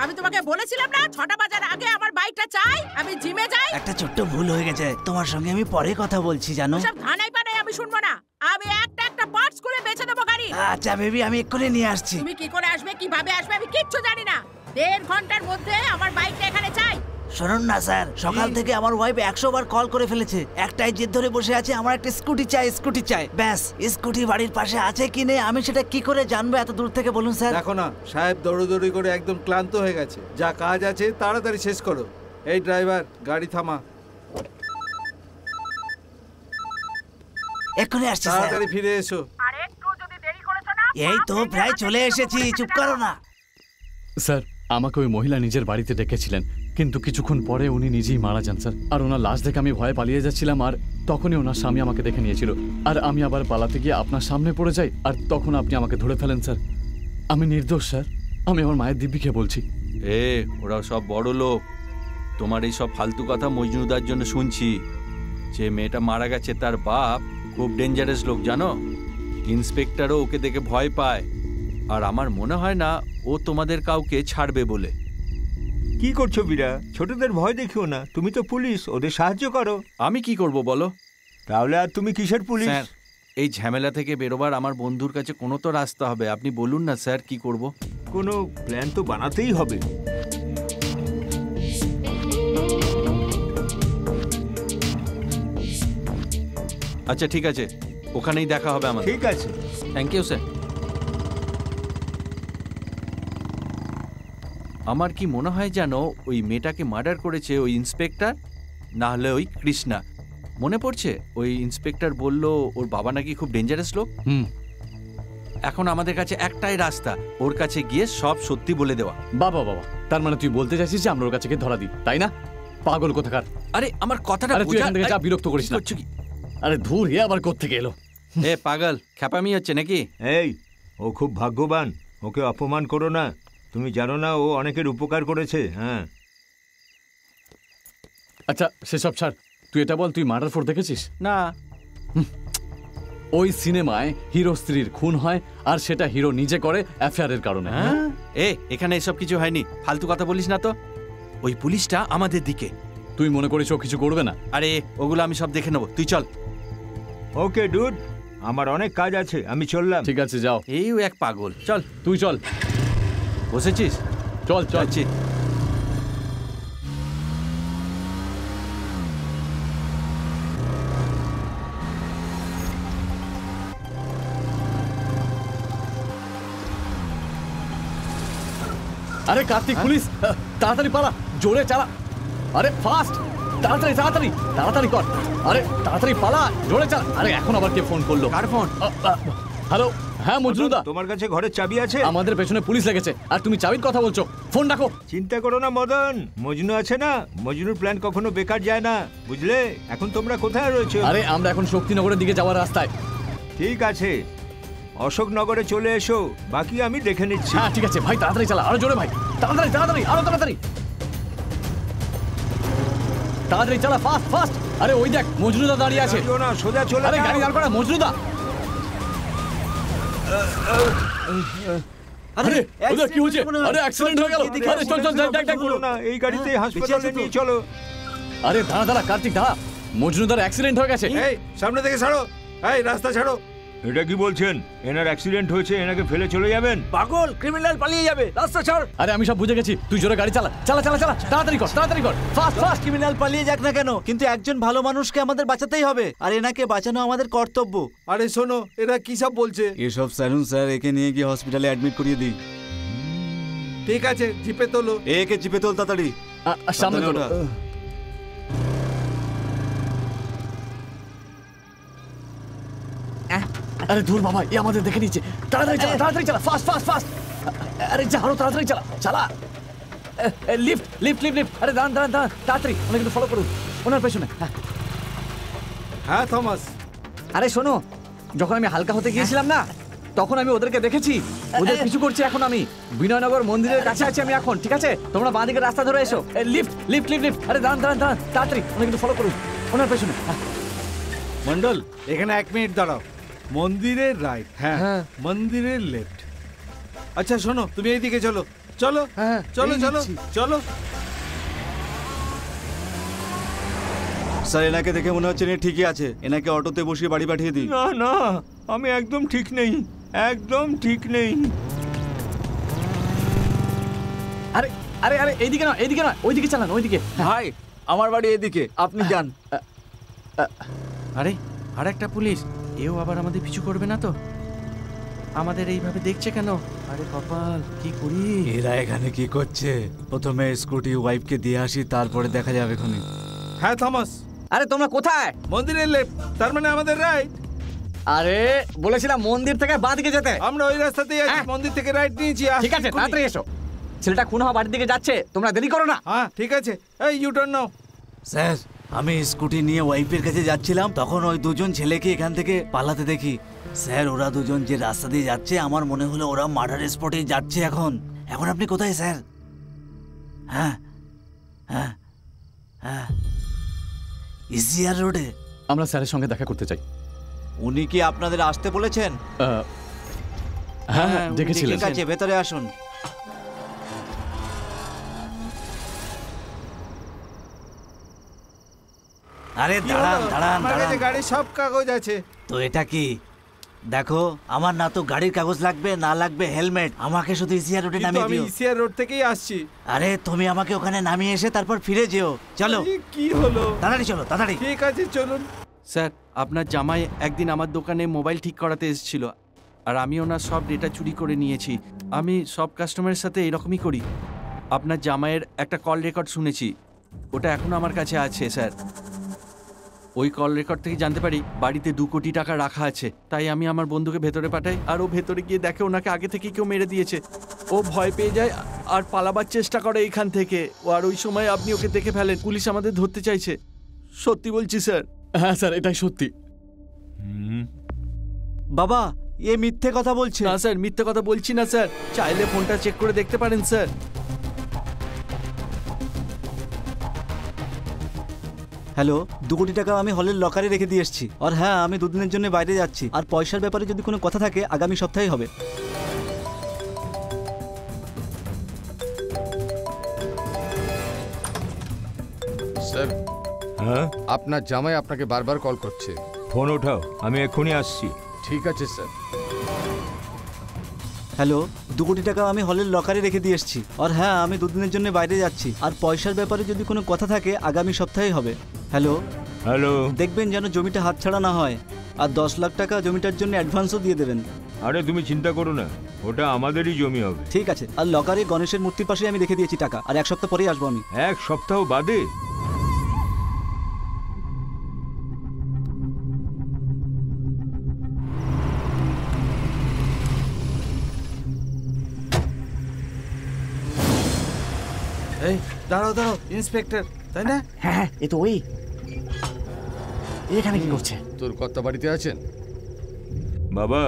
আমি তোমাকে বলেছিলাম না ছটা বাজার আগে আমার বাইকটা চাই আমি জিমে যাই। একটা ছোট্ট ভুল হয়ে গেছে। তোমার সঙ্গে আমি পরে কথা বলছি জানো। সব ধানাই পানাই আমি শুনব না। আমি একটা একটা পার্টস করে বেচে দেবো গাড়ি। আচ্ছা বেবি আমি এক্ষুনি নিয়ে আসছি। তুমি কি করে আসবে কীভাবে আসবে আমি কিচ্ছু জানি না। দেড় ঘণ্টার মধ্যে আমার বাইকটা এখানে চাই। শুনুন না স্যার। সকাল থেকে আমার ওয়াইফ একশো বার কল করে ফেলেছে। একটাই জেদ ধরে বসে আছে আমার একটা স্কুটি চাই স্কুটি চাই। ব্যাস স্কুটি বাড়ির পাশে আছে কি নেই? আমি সেটা কি করে জানব এত দূর থেকে বলুন স্যার? দেখো না সাহেব দৌড়দৌড়ি করে একদম ক্লান্ত হয়ে গেছে। যা কাজ আছে তাড়াতাড়ি শেষ করো। এই ড্রাইভার গাড়ি থামা। এক্ষুনি আসছি তাড়াতাড়ি ফিরে এসো। এই তো প্রায় চলে এসেছি চুপ করো না। স্যার আমাকে ওই মহিলা নিজের বাড়িতে ডেকেছিলেন, কিন্তু কিছুক্ষণ পরে উনি নিজেই মারা যান, স্যার। আর ওনার লাশ দেখে আমি ভয়ে পালিয়ে যাচ্ছিলাম, আর তখনই ওনার স্বামী আমাকে দেখে নিয়েছিল। আর আমি আবার পালাতে গিয়ে আপনার সামনে পড়ে যাই, আর তখন আপনি আমাকে ধরে ফেলেন, স্যার। আমি নির্দোষ, স্যার। আমি আমার মায়ের দিব্যিকে বলছি। এ ওরা সব বড় লোক। তোমার এই সব ফালতু কথা মজনুদার জন্য শুনছি। যে মেয়েটা মারা গেছে, তার বাপ খুব ডেঞ্জারাস লোক, জানো? ইন্সপেক্টরও ওকে দেখে ভয় পায়। আর আমার মনে হয় না ও তোমাদের কাউকে ছাড়বে বলে। কি করছ বীরা? ছোটদের ভয় দেখিও না। তুমি তো পুলিশ ওদের সাহায্য করো। আমি কি করব বলো? তাহলে আর তুমি কিসের পুলিশ? স্যার এই ঝামেলা থেকে বেরোবার আমার বন্ধুর কাছে কোনো তো রাস্তা হবে। আপনি বলুন না স্যার কি করব? কোনো প্ল্যান তো বানাতেই হবে। আচ্ছা ঠিক আছে। ওখানেই দেখা হবে আমার ঠিক আছে। থ্যাংক ইউ স্যার আমার কি মনে হয় যেন ওই মেয়েটাকে মার্ডার করেছে ওই ইন্সপেক্টর? না হলে ওই কৃষ্ণা। মনে পড়ছে? ওই ইন্সপেক্টর বলল ওর বাবা নাকি খুব ডেঞ্জারাস লোক? হুম। এখন আমাদের কাছে একটাই রাস্তা ওর কাছে গিয়ে সব সত্যি বলে দেওয়া। বাবা বাবা তার মানে তুই বলতে চাইছিস যে আমরা ওর কাছে গিয়ে ধরা দিই তাই না? পাগল কোথাকার। আরে আমার কথাটা আরে তুই এখান থেকে যা বিরক্ত করিস না। কি? আরে ধুর এ আবার কোত্থেকে এলো? এ পাগল খ্যাপামি হচ্ছে নাকি? এই ও খুব ভাগ্যবান ওকে অপমান করো না। তুমি জানো না ও অনেকের উপকার করেছে হ্যাঁ। আচ্ছা সেসব ছাড়। তুই এটা বল তুই মার্ডার ফোর দেখেছিস? না। ওই সিনেমায় হিরো স্ত্রীর খুন হয় আর সেটা হিরো নিজে করে অ্যাফেয়ারের কারণে হ্যাঁ? এ এখানে এসব কিছু হয়নি। ফালতু কথা বলিস না তো। ওই পুলিশটা আমাদের দিকে। তুই মনে করিস ও কিছু করবে না? আরে ওগুলো আমি সব দেখে নেব। তুই চল। Okay dude. আমার অনেক কাজ আছে আমি চললাম। ঠিক আছে যাও। এই এক পাগল। চল। তুই চল। বসেছিস? চল চল। যাচ্ছি। আরে কার্তিক পুলিশ তাড়াতাড়ি পালা জোরে চালা। আরে ফাস্ট তাড়াতাড়ি তাড়াতাড়ি তাড়াতাড়ি কর। আরে তাড়াতাড়ি পালা জোরে চালা। আরে এখন আবার কে ফোন করল? কার ফোন? হ্যালো? হ্যাঁ মজরুদা তোমার কাছে ঘরের চাবি আছে? আমাদের পেছনে পুলিশ লেগেছে। আর তুমি চাবির কথা বলছো। ফোন রাখো। চিন্তা করো না মদন। মজনু আছে না? মজনুর প্ল্যান কখনো বেকার যায় না। বুঝলে? এখন তোমরা কোথায় রয়েছো? আরে আমরা এখন শক্তিনগরের দিকে যাওয়ার রাস্তায়। ঠিক আছে। অশোকনগরে চলে এসো। বাকি আমি দেখে নিচ্ছি। হ্যাঁ ঠিক আছে। ভাই তাড়াতাড়ি চালা। আরও জোরে ভাই। তাড়াতাড়ি তাড়াতাড়ি আরও তাড়াতাড়ি। তাড়াতাড়ি চালা ফাস্ট ফাস্ট আরে ওই দেখ মজরুদা দাঁড়িয়ে আছে। না সোজা চলে আরে। গাড়ি দাঁড় করা মজরুদা আরে ওদের কি হয়েছে আরে অ্যাক্সিডেন্ট হয়ে গেল। আরে চল চল দেখ দেখ দেখ বলো না এই গাড়িতে হাসপাতালে নিয়ে চলো। আরে দাঁড়া দাঁড়া কার্তিক দাঁড়া। মজনুদার অ্যাক্সিডেন্ট হয়ে গেছে। এই সামনে থেকে ছাড়ো। এই রাস্তা ছাড়ো। এটা কি বলছেন? এনার অ্যাক্সিডেন্ট হয়েছে এনাকে ফেলে চলে যাবেন? পাগল ক্রিমিনাল পালিয়ে যাবে। রাস্তা ছাড়। আরে আমি সব বুঝে গেছি। তুই জোরে গাড়ি চালা চালা চালা চালা তাড়াতাড়ি কর তাড়াতাড়ি কর। ফাস্ট ফাস্ট ক্রিমিনাল পালিয়ে যাক না কেন? কিন্তু একজন ভালো মানুষকে আমাদের বাঁচাতেই হবে। আর এনাকে বাঁচানো আমাদের কর্তব্য। আরে শোনো এরা কি সব বলছে? এসব স্যালুন স্যার একে নিয়ে গিয়ে হসপিটালে অ্যাডমিট করিয়ে দিই ঠিক আছে জিপে তোলো। একে চিপে তোল তাড়াতাড়ি। সামনে তোলো। আরে দূর বাবা এ আমাদের দেখে নিচ্ছে। তাড়াতাড়ি চালা তাড়াতাড়ি চালা ফাস্ট ফাস্ট ফাস্ট আরে যা আরও তাড়াতাড়ি চালা চালা। লিফট লিফট লিফট লিফট আরে দাঁড়ান দাঁড়ান দাঁড়ান তাড়াতাড়ি ওনাকে একটু ফলো করুন। ওনার পেছনে হ্যাঁ। হ্যাঁ থমাস। আরে শোনো যখন আমি হালকা হতে গিয়েছিলাম না তখন আমি ওদেরকে দেখেছি। ওদের কিছু করছি এখন আমি। বিনয়নগর মন্দিরের কাছে আছি আমি এখন ঠিক আছে? তোমরা বাঁ দিকে রাস্তা ধরে এসো। লিফট লিফট লিফট লিফট আরে দাঁড়ান দাঁড়ান দাঁড়ান তাড়াতাড়ি ওনাকে একটু ফলো করুন। ওনার পেছনে হ্যাঁ। মন্ডল এখানে এক মিনিট দাঁড়াও। মন্দিরের রাইট হ্যাঁ মন্দিরের লেফট আচ্ছা শোনো তুমি এইদিকে চলো। চলো হ্যাঁ চলো এই চলো নিচ্ছি। চলো। স্যার এনাকে দেখে মনে হচ্ছে ইনি ঠিকই আছে। এনাকে অটোতে বসিয়ে বাড়ি পাঠিয়ে দিই না না আমি একদম ঠিক নেই একদম ঠিক নেই। আরে আরে আরে এইদিকে না এইদিকে না ওইদিকে চালান ওইদিকে। ভাই আমার বাড়ি এদিকে আপনি যান। আরে আর একটা পুলিশ এও আবার আমাদের পিছু করবে না তো? আমাদের এইভাবে দেখছে কেন? আরে কপাল কি করি? এরা এখানে কি করছে? প্রথমে স্কুটি ওয়াইফকে দিয়ে আসি তারপরে দেখা যাবে এখানে হ্যাঁ থমাস। আরে তোমরা কোথায়? মন্দিরের লেফট তার মানে আমাদের রাইট। আরে বলেছিলাম মন্দির থেকে বাঁ দিকে যেতে। আমরা ওই রাস্তাতেই আছি মন্দির থেকে রাইট নিয়েছি হ্যাঁ। ঠিক আছে তাড়াতাড়ি এসো। ছেলেটা খুন হওয়া বাড়ির দিকে যাচ্ছে তোমরা দেরি করো না। হ্যাঁ ঠিক আছে। এই ইউ টার্ন নাও। স্যার আমি স্কুটি নিয়ে ওয়াইফের কাছে যাচ্ছিলাম তখন ওই দুজন ছেলেকে এখান থেকে পালাতে দেখি। স্যার ওরা দুজন যে রাস্তা দিয়ে যাচ্ছে আমার মনে হলো ওরা মার্ডার স্পটে যাচ্ছে এখন। এখন আপনি কোথায় স্যার? হ্যাঁ হ্যাঁ হ্যাঁ। ইসিআর রোডে? আমরা স্যারের সঙ্গে দেখা করতে চাই। উনি কি আপনাদের আসতে বলেছেন? হ্যাঁ হ্যাঁ ডেকেছিলেন ঠিক আছে ভেতরে আসুন। আরে দাঁড়ান? দাঁড়ান দাঁড়ান। গাড়ির সব কাগজ আছে। তো এটা কি? দেখো আমার না তো গাড়ির কাগজ লাগবে না লাগবে হেলমেট। আমাকে শুধু ইসিআর রোডে নামিয়ে আমি দিও। ইসিআর রোড থেকেই আসছি। আরে তুমি আমাকে ওখানে নামিয়ে এসে তারপর ফিরে যেও। চলো। কি হলো? তাড়াতাড়ি চলো তাড়াতাড়ি। ঠিক আছে চলুন। স্যার আপনার জামাই একদিন আমার দোকানে মোবাইল ঠিক করাতে এসেছিল। আর আমি ওনার সব ডেটা চুরি করে নিয়েছি। আমি সব কাস্টমারের সাথে এরকমই করি। আপনার জামাইয়ের একটা কল রেকর্ড শুনেছি। ওটা এখনও আমার কাছে আছে স্যার। ওই কল রেকর্ড থেকে জানতে পারি বাড়িতে দু কোটি টাকা রাখা আছে। তাই আমি আমার বন্ধুকে ভেতরে পাঠাই আর ও ভেতরে গিয়ে দেখে ওনাকে আগে থেকে কেউ মেরে দিয়েছে। ও ভয় পেয়ে যায় আর পালাবার চেষ্টা করে এখান থেকে। ও আর ওই সময় আপনি ওকে দেখে ফেলেন পুলিশ আমাদের ধরতে চাইছে। সত্যি বলছি স্যার। হ্যাঁ স্যার এটাই সত্যি। বাবা এ মিথ্যে কথা বলছে। না স্যার মিথ্যে কথা বলছি না স্যার। চাইলে ফোনটা চেক করে দেখতে পারেন স্যার। হ্যালো দু কোটি টাকা আমি হলের লকারে রেখে দিয়ে এসেছি। আর হ্যাঁ আমি দুদিনের জন্য বাইরে যাচ্ছি। আর পয়সার ব্যাপারে যদি কোনো কথা থাকে আগামী সপ্তাহে হবে। স্যার হ্যাঁ? আপনার জামাই আপনাকে বারবার কল করছে। ফোন ওঠাও আমি এক্ষুনি আসছি। ঠিক আছে স্যার। হ্যালো দু কোটি টাকা আমি হলের লকারে রেখে দিয়ে এসেছি। আর হ্যাঁ আমি দুদিনের জন্য বাইরে যাচ্ছি। আর পয়সার ব্যাপারে যদি কোনো কথা থাকে আগামী সপ্তাহে হবে। হ্যালো? হ্যালো? দেখবেন যেন জমিটা হাতছাড়া না হয়। আর দশ লাখ টাকা জমিটার জন্য অ্যাডভান্সও দিয়ে দেবেন। আরে তুমি চিন্তা করো না। ওটা আমাদেরই জমি হবে। ঠিক আছে। আর লকারে গণেশের মূর্তির পাশে আমি রেখে দিয়েছি টাকা। আর এক সপ্তাহ পরেই আসব আমি। এক সপ্তাহ বাদে? দাঁড়াও দাঁড়াও ইন্সপেক্টর তাই না? হ্যাঁ হ্যাঁ এ তো ওই। এখানে কি করছে? তোর কর্তা বাড়িতে আছেন? বাবা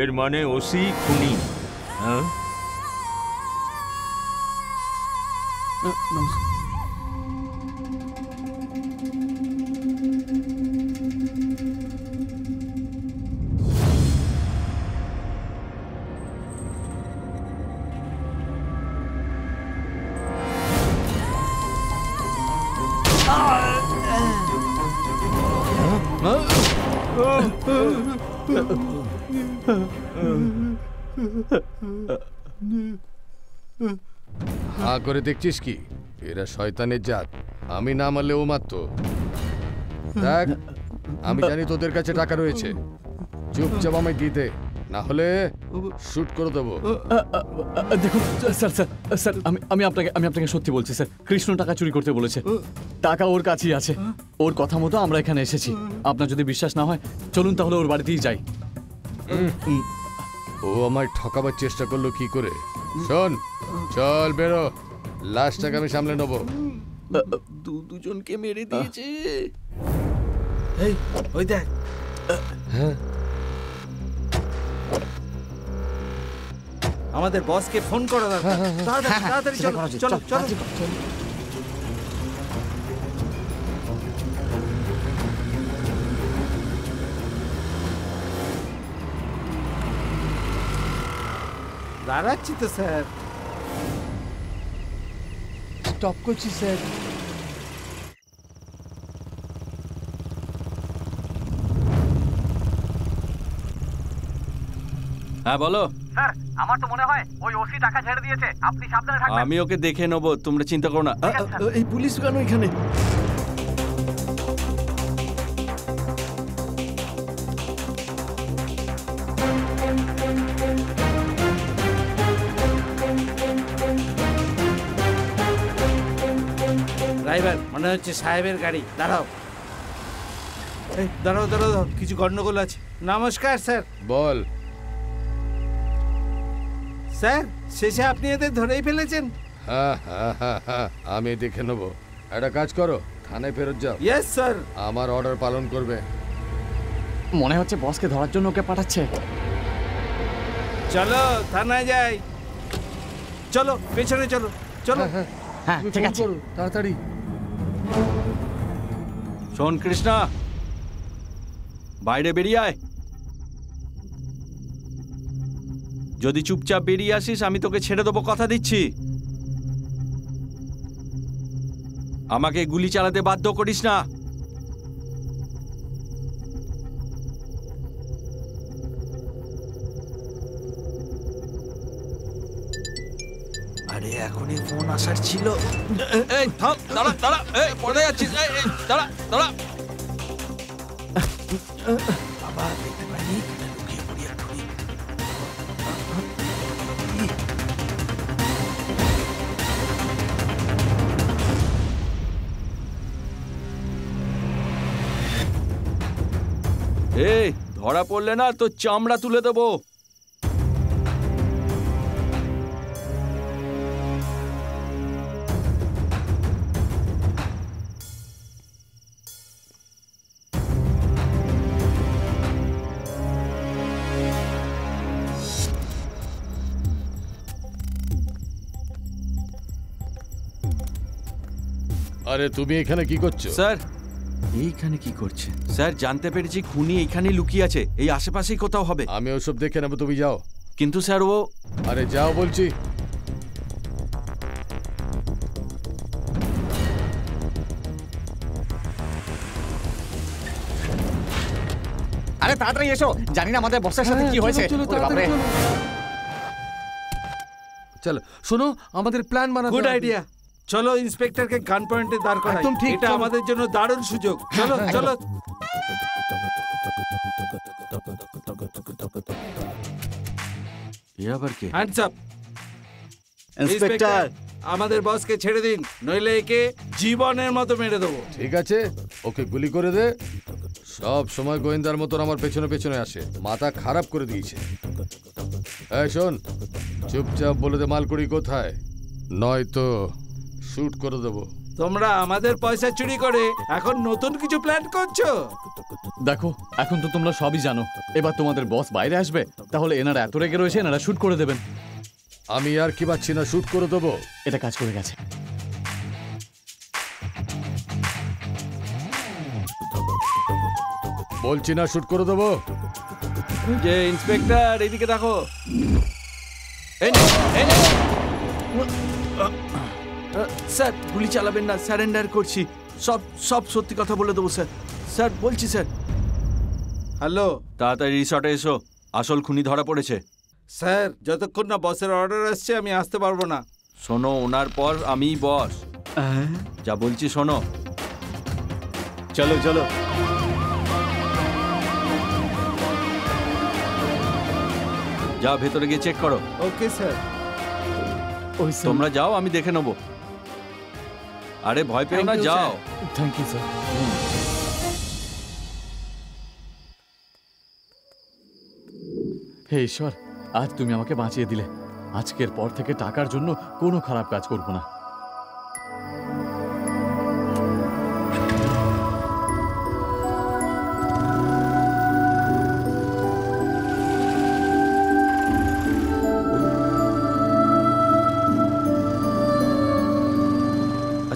এর মানে ওসি খুনি। হ্যাঁ? হা করে দেখছিস কি? এরা শয়তানের জাত। আমি না মারলে ও মারতো। দেখ আমি জানি তোদের কাছে টাকা রয়েছে। চুপচাপ আমায় দিয়ে দে। না হলে শুট করে দেবো। দেখুন স্যার স্যার স্যার আমি আমি আপনাকে আমি আপনাকে সত্যি বলছি স্যার। কৃষ্ণ টাকা চুরি করতে বলেছে। টাকা ওর কাছেই আছে। ওর কথা মতো আমরা এখানে এসেছি। আপনার যদি বিশ্বাস না হয় চলুন তাহলে ওর বাড়িতেই যাই। ও আমায় ঠকাবার চেষ্টা করল কি করে? শোন চল বেরো। লাশটাকে আমি সামলে নেব। দু দুজনকে মেরে দিয়েছে। এই ওই দেখ। হ্যাঁ। আমাদের বসকে ফোন করা দরকার। তাড়াতাড়ি তাড়াতাড়ি চলো চলো চলো। দাঁড়াচ্ছি তো স্যার। স্টপ করছি স্যার। হ্যাঁ বলো। স্যার আমার তো মনে হয় ওই ওসি টাকা ছেড়ে দিয়েছে। আপনি সাবধানে থাকবেন। আমি ওকে দেখে নেব তোমরা চিন্তা করো না। এই পুলিশ কেন এখানে? হচ্ছে সাহেবের গাড়ি। দাঁড়াও। এই দাঁড়াও দাঁড়াও দাঁড়াও, কিছু গন্ডগোল আছে। নমস্কার স্যার। বল। স্যার শেষে আপনি এদের ধরেই ফেলেছেন। হ্যাঁ হ্যাঁ হ্যাঁ হ্যাঁ আমি দেখে নেব। একটা কাজ করো থানায় ফেরত যাও। ইয়েস স্যার আমার অর্ডার পালন করবে। মনে হচ্ছে বসকে ধরার জন্য ওকে পাঠাচ্ছে। চলো থানায় যাই। চলো পেছনে চলো চলো। হ্যাঁ তুমি ঠিক আছে। তাড়াতাড়ি। শোন, কৃষ্ণা। বাইরে বেরিয়ে আয়। যদি চুপচাপ বেরিয়ে আসিস, আমি তোকে ছেড়ে দেবো, কথা দিচ্ছি। আমাকে গুলি চালাতে বাধ্য করিস না। এখনই ফোন আসার ছিল। এই থাম দাঁড়া দাঁড়া এই পড়ে যাচ্ছিস এই, এই, দাঁড়া দাঁড়া। বাবা দেখতে পাইনি? লুকিয়ে পড়ি এক্ষুনি। এই ধরা পড়লে না তো চামড়া তুলে দেবো। আরে তুমি এখানে কি করছ? স্যার। এইখানে কি করছে? স্যার জানতে পেরেছি খুনি এইখানে লুকিয়ে আছে। এই আশেপাশেই কোথাও হবে। আমি ওসব দেখে নেব তুমি যাও। কিন্তু স্যার ও আরে যাও বলছি। আরে তাড়াতাড়ি এসো। জানি না আমাদের বসের সাথে কি হ্যাঁ, হয়েছে। চলো, শোনো আমাদের প্ল্যান বানাতে Good হবে। চলো ইন্সপেক্টরকে গান পয়েন্টে দাঁড় করাই। একদম ঠিক, এটা চলো। আমাদের জন্য দারুণ সুযোগ। চলো হ্যাঁ, চলো। এ আবার কে? হ্যান্ডস আপ ইন্সপেক্টর আমাদের বসকে ছেড়ে দিন নইলে একে জীবনের মতো মেরে দেবো। ঠিক আছে ওকে গুলি করে দে। সব সময় গোয়েন্দার মতন আমার পেছনে পেছনে আসে। মাথা খারাপ করে দিয়েছে। এই শোন চুপচাপ বলে দে মালকুড়ি কোথায়। নয়তো শুট করে দেবো। তোমরা আমাদের পয়সা চুরি করে এখন নতুন কিছু প্ল্যান করছ? দেখো এখন তো তোমরা সবই জানো। এবার তোমাদের বস বাইরে আসবে তাহলে এনারা এত রেগে রয়েছে এনারা শুট করে দেবেন। আমি আর কি পাচ্ছি না শুট করে দেবো? এটা কাজ করে গেছে। বলছি না শুট করে দেবো? যে ইন্সপেক্টর এইদিকে দেখো। এই নে, এই নে। স্যার গুলি চালাবেন না স্যারেন্ডার করছি। সব সব সত্যি কথা বলে দেবো স্যার। স্যার বলছি স্যার। হ্যালো। তাড়াতাড়ি রিসর্টে এসো। আসল খুনি ধরা পড়েছে। স্যার যতক্ষণ না বসের অর্ডার আসছে আমি আসতে পারব না। শোনো ওনার পর আমি বস। যা বলছি শোনো। চলো চলো। যা ভেতরে গিয়ে চেক করো। Okay sir. ওই তোমরা যাও আমি দেখে নেব। আরে ভয় পেও না যাও। থ্যাংক ইউ স্যার হে ঈশ্বর আজ তুমি আমাকে বাঁচিয়ে দিলে। আজকের পর থেকে টাকার জন্য কোনো খারাপ কাজ করব না।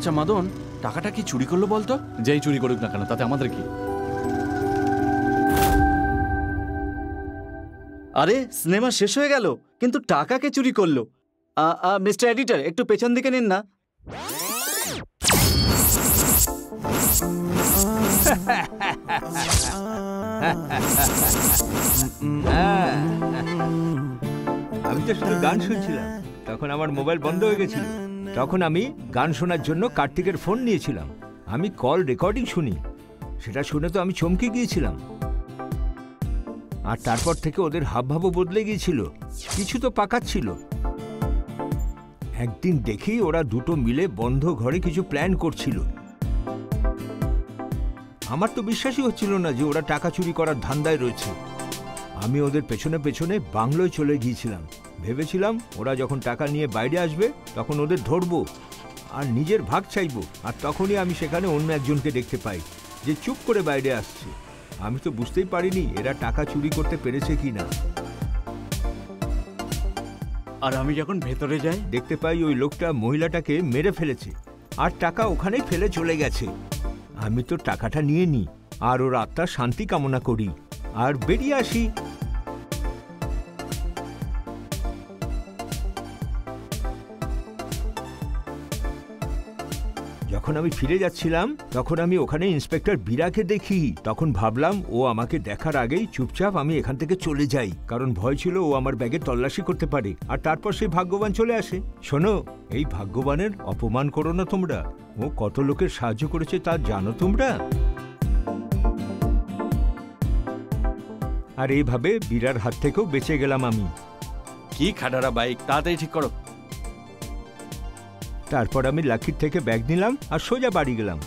আচ্ছা মাদন টাকাটা কি চুরি করল বলতো? যেই চুরি করুক না কেন তাতে আমাদের কি? আরে সিনেমা শেষ হয়ে গেল কিন্তু টাকা কে চুরি করল? মিস্টার এডিটর একটু পেছন দিকে নিন না। আমি তো শুধু গান শুনছিলাম তখন আমার মোবাইল বন্ধ হয়ে গেছিল। তখন আমি গান শোনার জন্য কার্তিকের ফোন নিয়েছিলাম। আমি কল রেকর্ডিং শুনি। সেটা শুনে তো আমি চমকে গিয়েছিলাম। আর তারপর থেকে ওদের হাবভাবও বদলে গিয়েছিল। কিছু তো পাকাচ্ছিল একদিন দেখি ওরা দুটো মিলে বন্ধ ঘরে কিছু প্ল্যান করছিল। আমার তো বিশ্বাসই হচ্ছিল না যে ওরা টাকা চুরি করার ধান্দায় রয়েছে। আমি ওদের পেছনে পেছনে বাংলোয় চলে গিয়েছিলাম। ভেবেছিলাম ওরা যখন টাকা নিয়ে বাইরে আসবে তখন ওদের ধরবো আর নিজের ভাগ চাইব। আর তখনই আমি সেখানে অন্য একজনকে দেখতে পাই যে চুপ করে বাইরে আসছে। আমি তো বুঝতেই পারিনি এরা টাকা চুরি করতে পেরেছে কি না আর আমি যখন ভেতরে যাই দেখতে পাই ওই লোকটা মহিলাটাকে মেরে ফেলেছে আর টাকা ওখানেই ফেলে চলে গেছে। আমি তো টাকাটা নিয়ে নিই আর ওর আত্মার শান্তি কামনা করি। আর বেরিয়ে আসি। যখন আমি ফিরে যাচ্ছিলাম, তখন আমি ওখানে ইন্সপেক্টর বীরাকে দেখি। তখন ভাবলাম, ও আমাকে দেখার আগেই চুপচাপ আমি এখান থেকে চলে যাই, কারণ ভয় ছিল ও আমার ব্যাগে তল্লাশি করতে পারে। আর তারপর সেই ভাগ্যবান চলে আসে। শোনো, এই ভাগ্যবানের অপমান করো না তোমরা। ও কত লোকের সাহায্য করেছে তা জানো তোমরা? আর এইভাবে বিরার হাত থেকেও বেঁচে গেলাম আমি। কি খাটারা বাইক, তাড়াতাড়ি ঠিক করো। তারপর আমি লাকির থেকে ব্যাগ নিলাম আর সোজা বাড়ি গেলাম।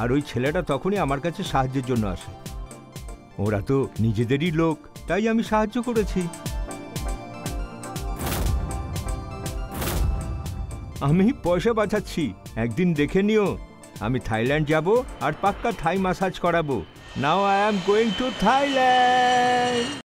আর ওই ছেলেটা তখনই আমার কাছে সাহায্যের জন্য আসে। ওরা তো নিজেদেরই লোক, তাই আমি সাহায্য করেছি। আমি পয়সা বাঁচাচ্ছি, একদিন দেখে নিও। আমি থাইল্যান্ড যাব আর পাক্কা থাই মাসাজ করাবো। Now I am going to Thailand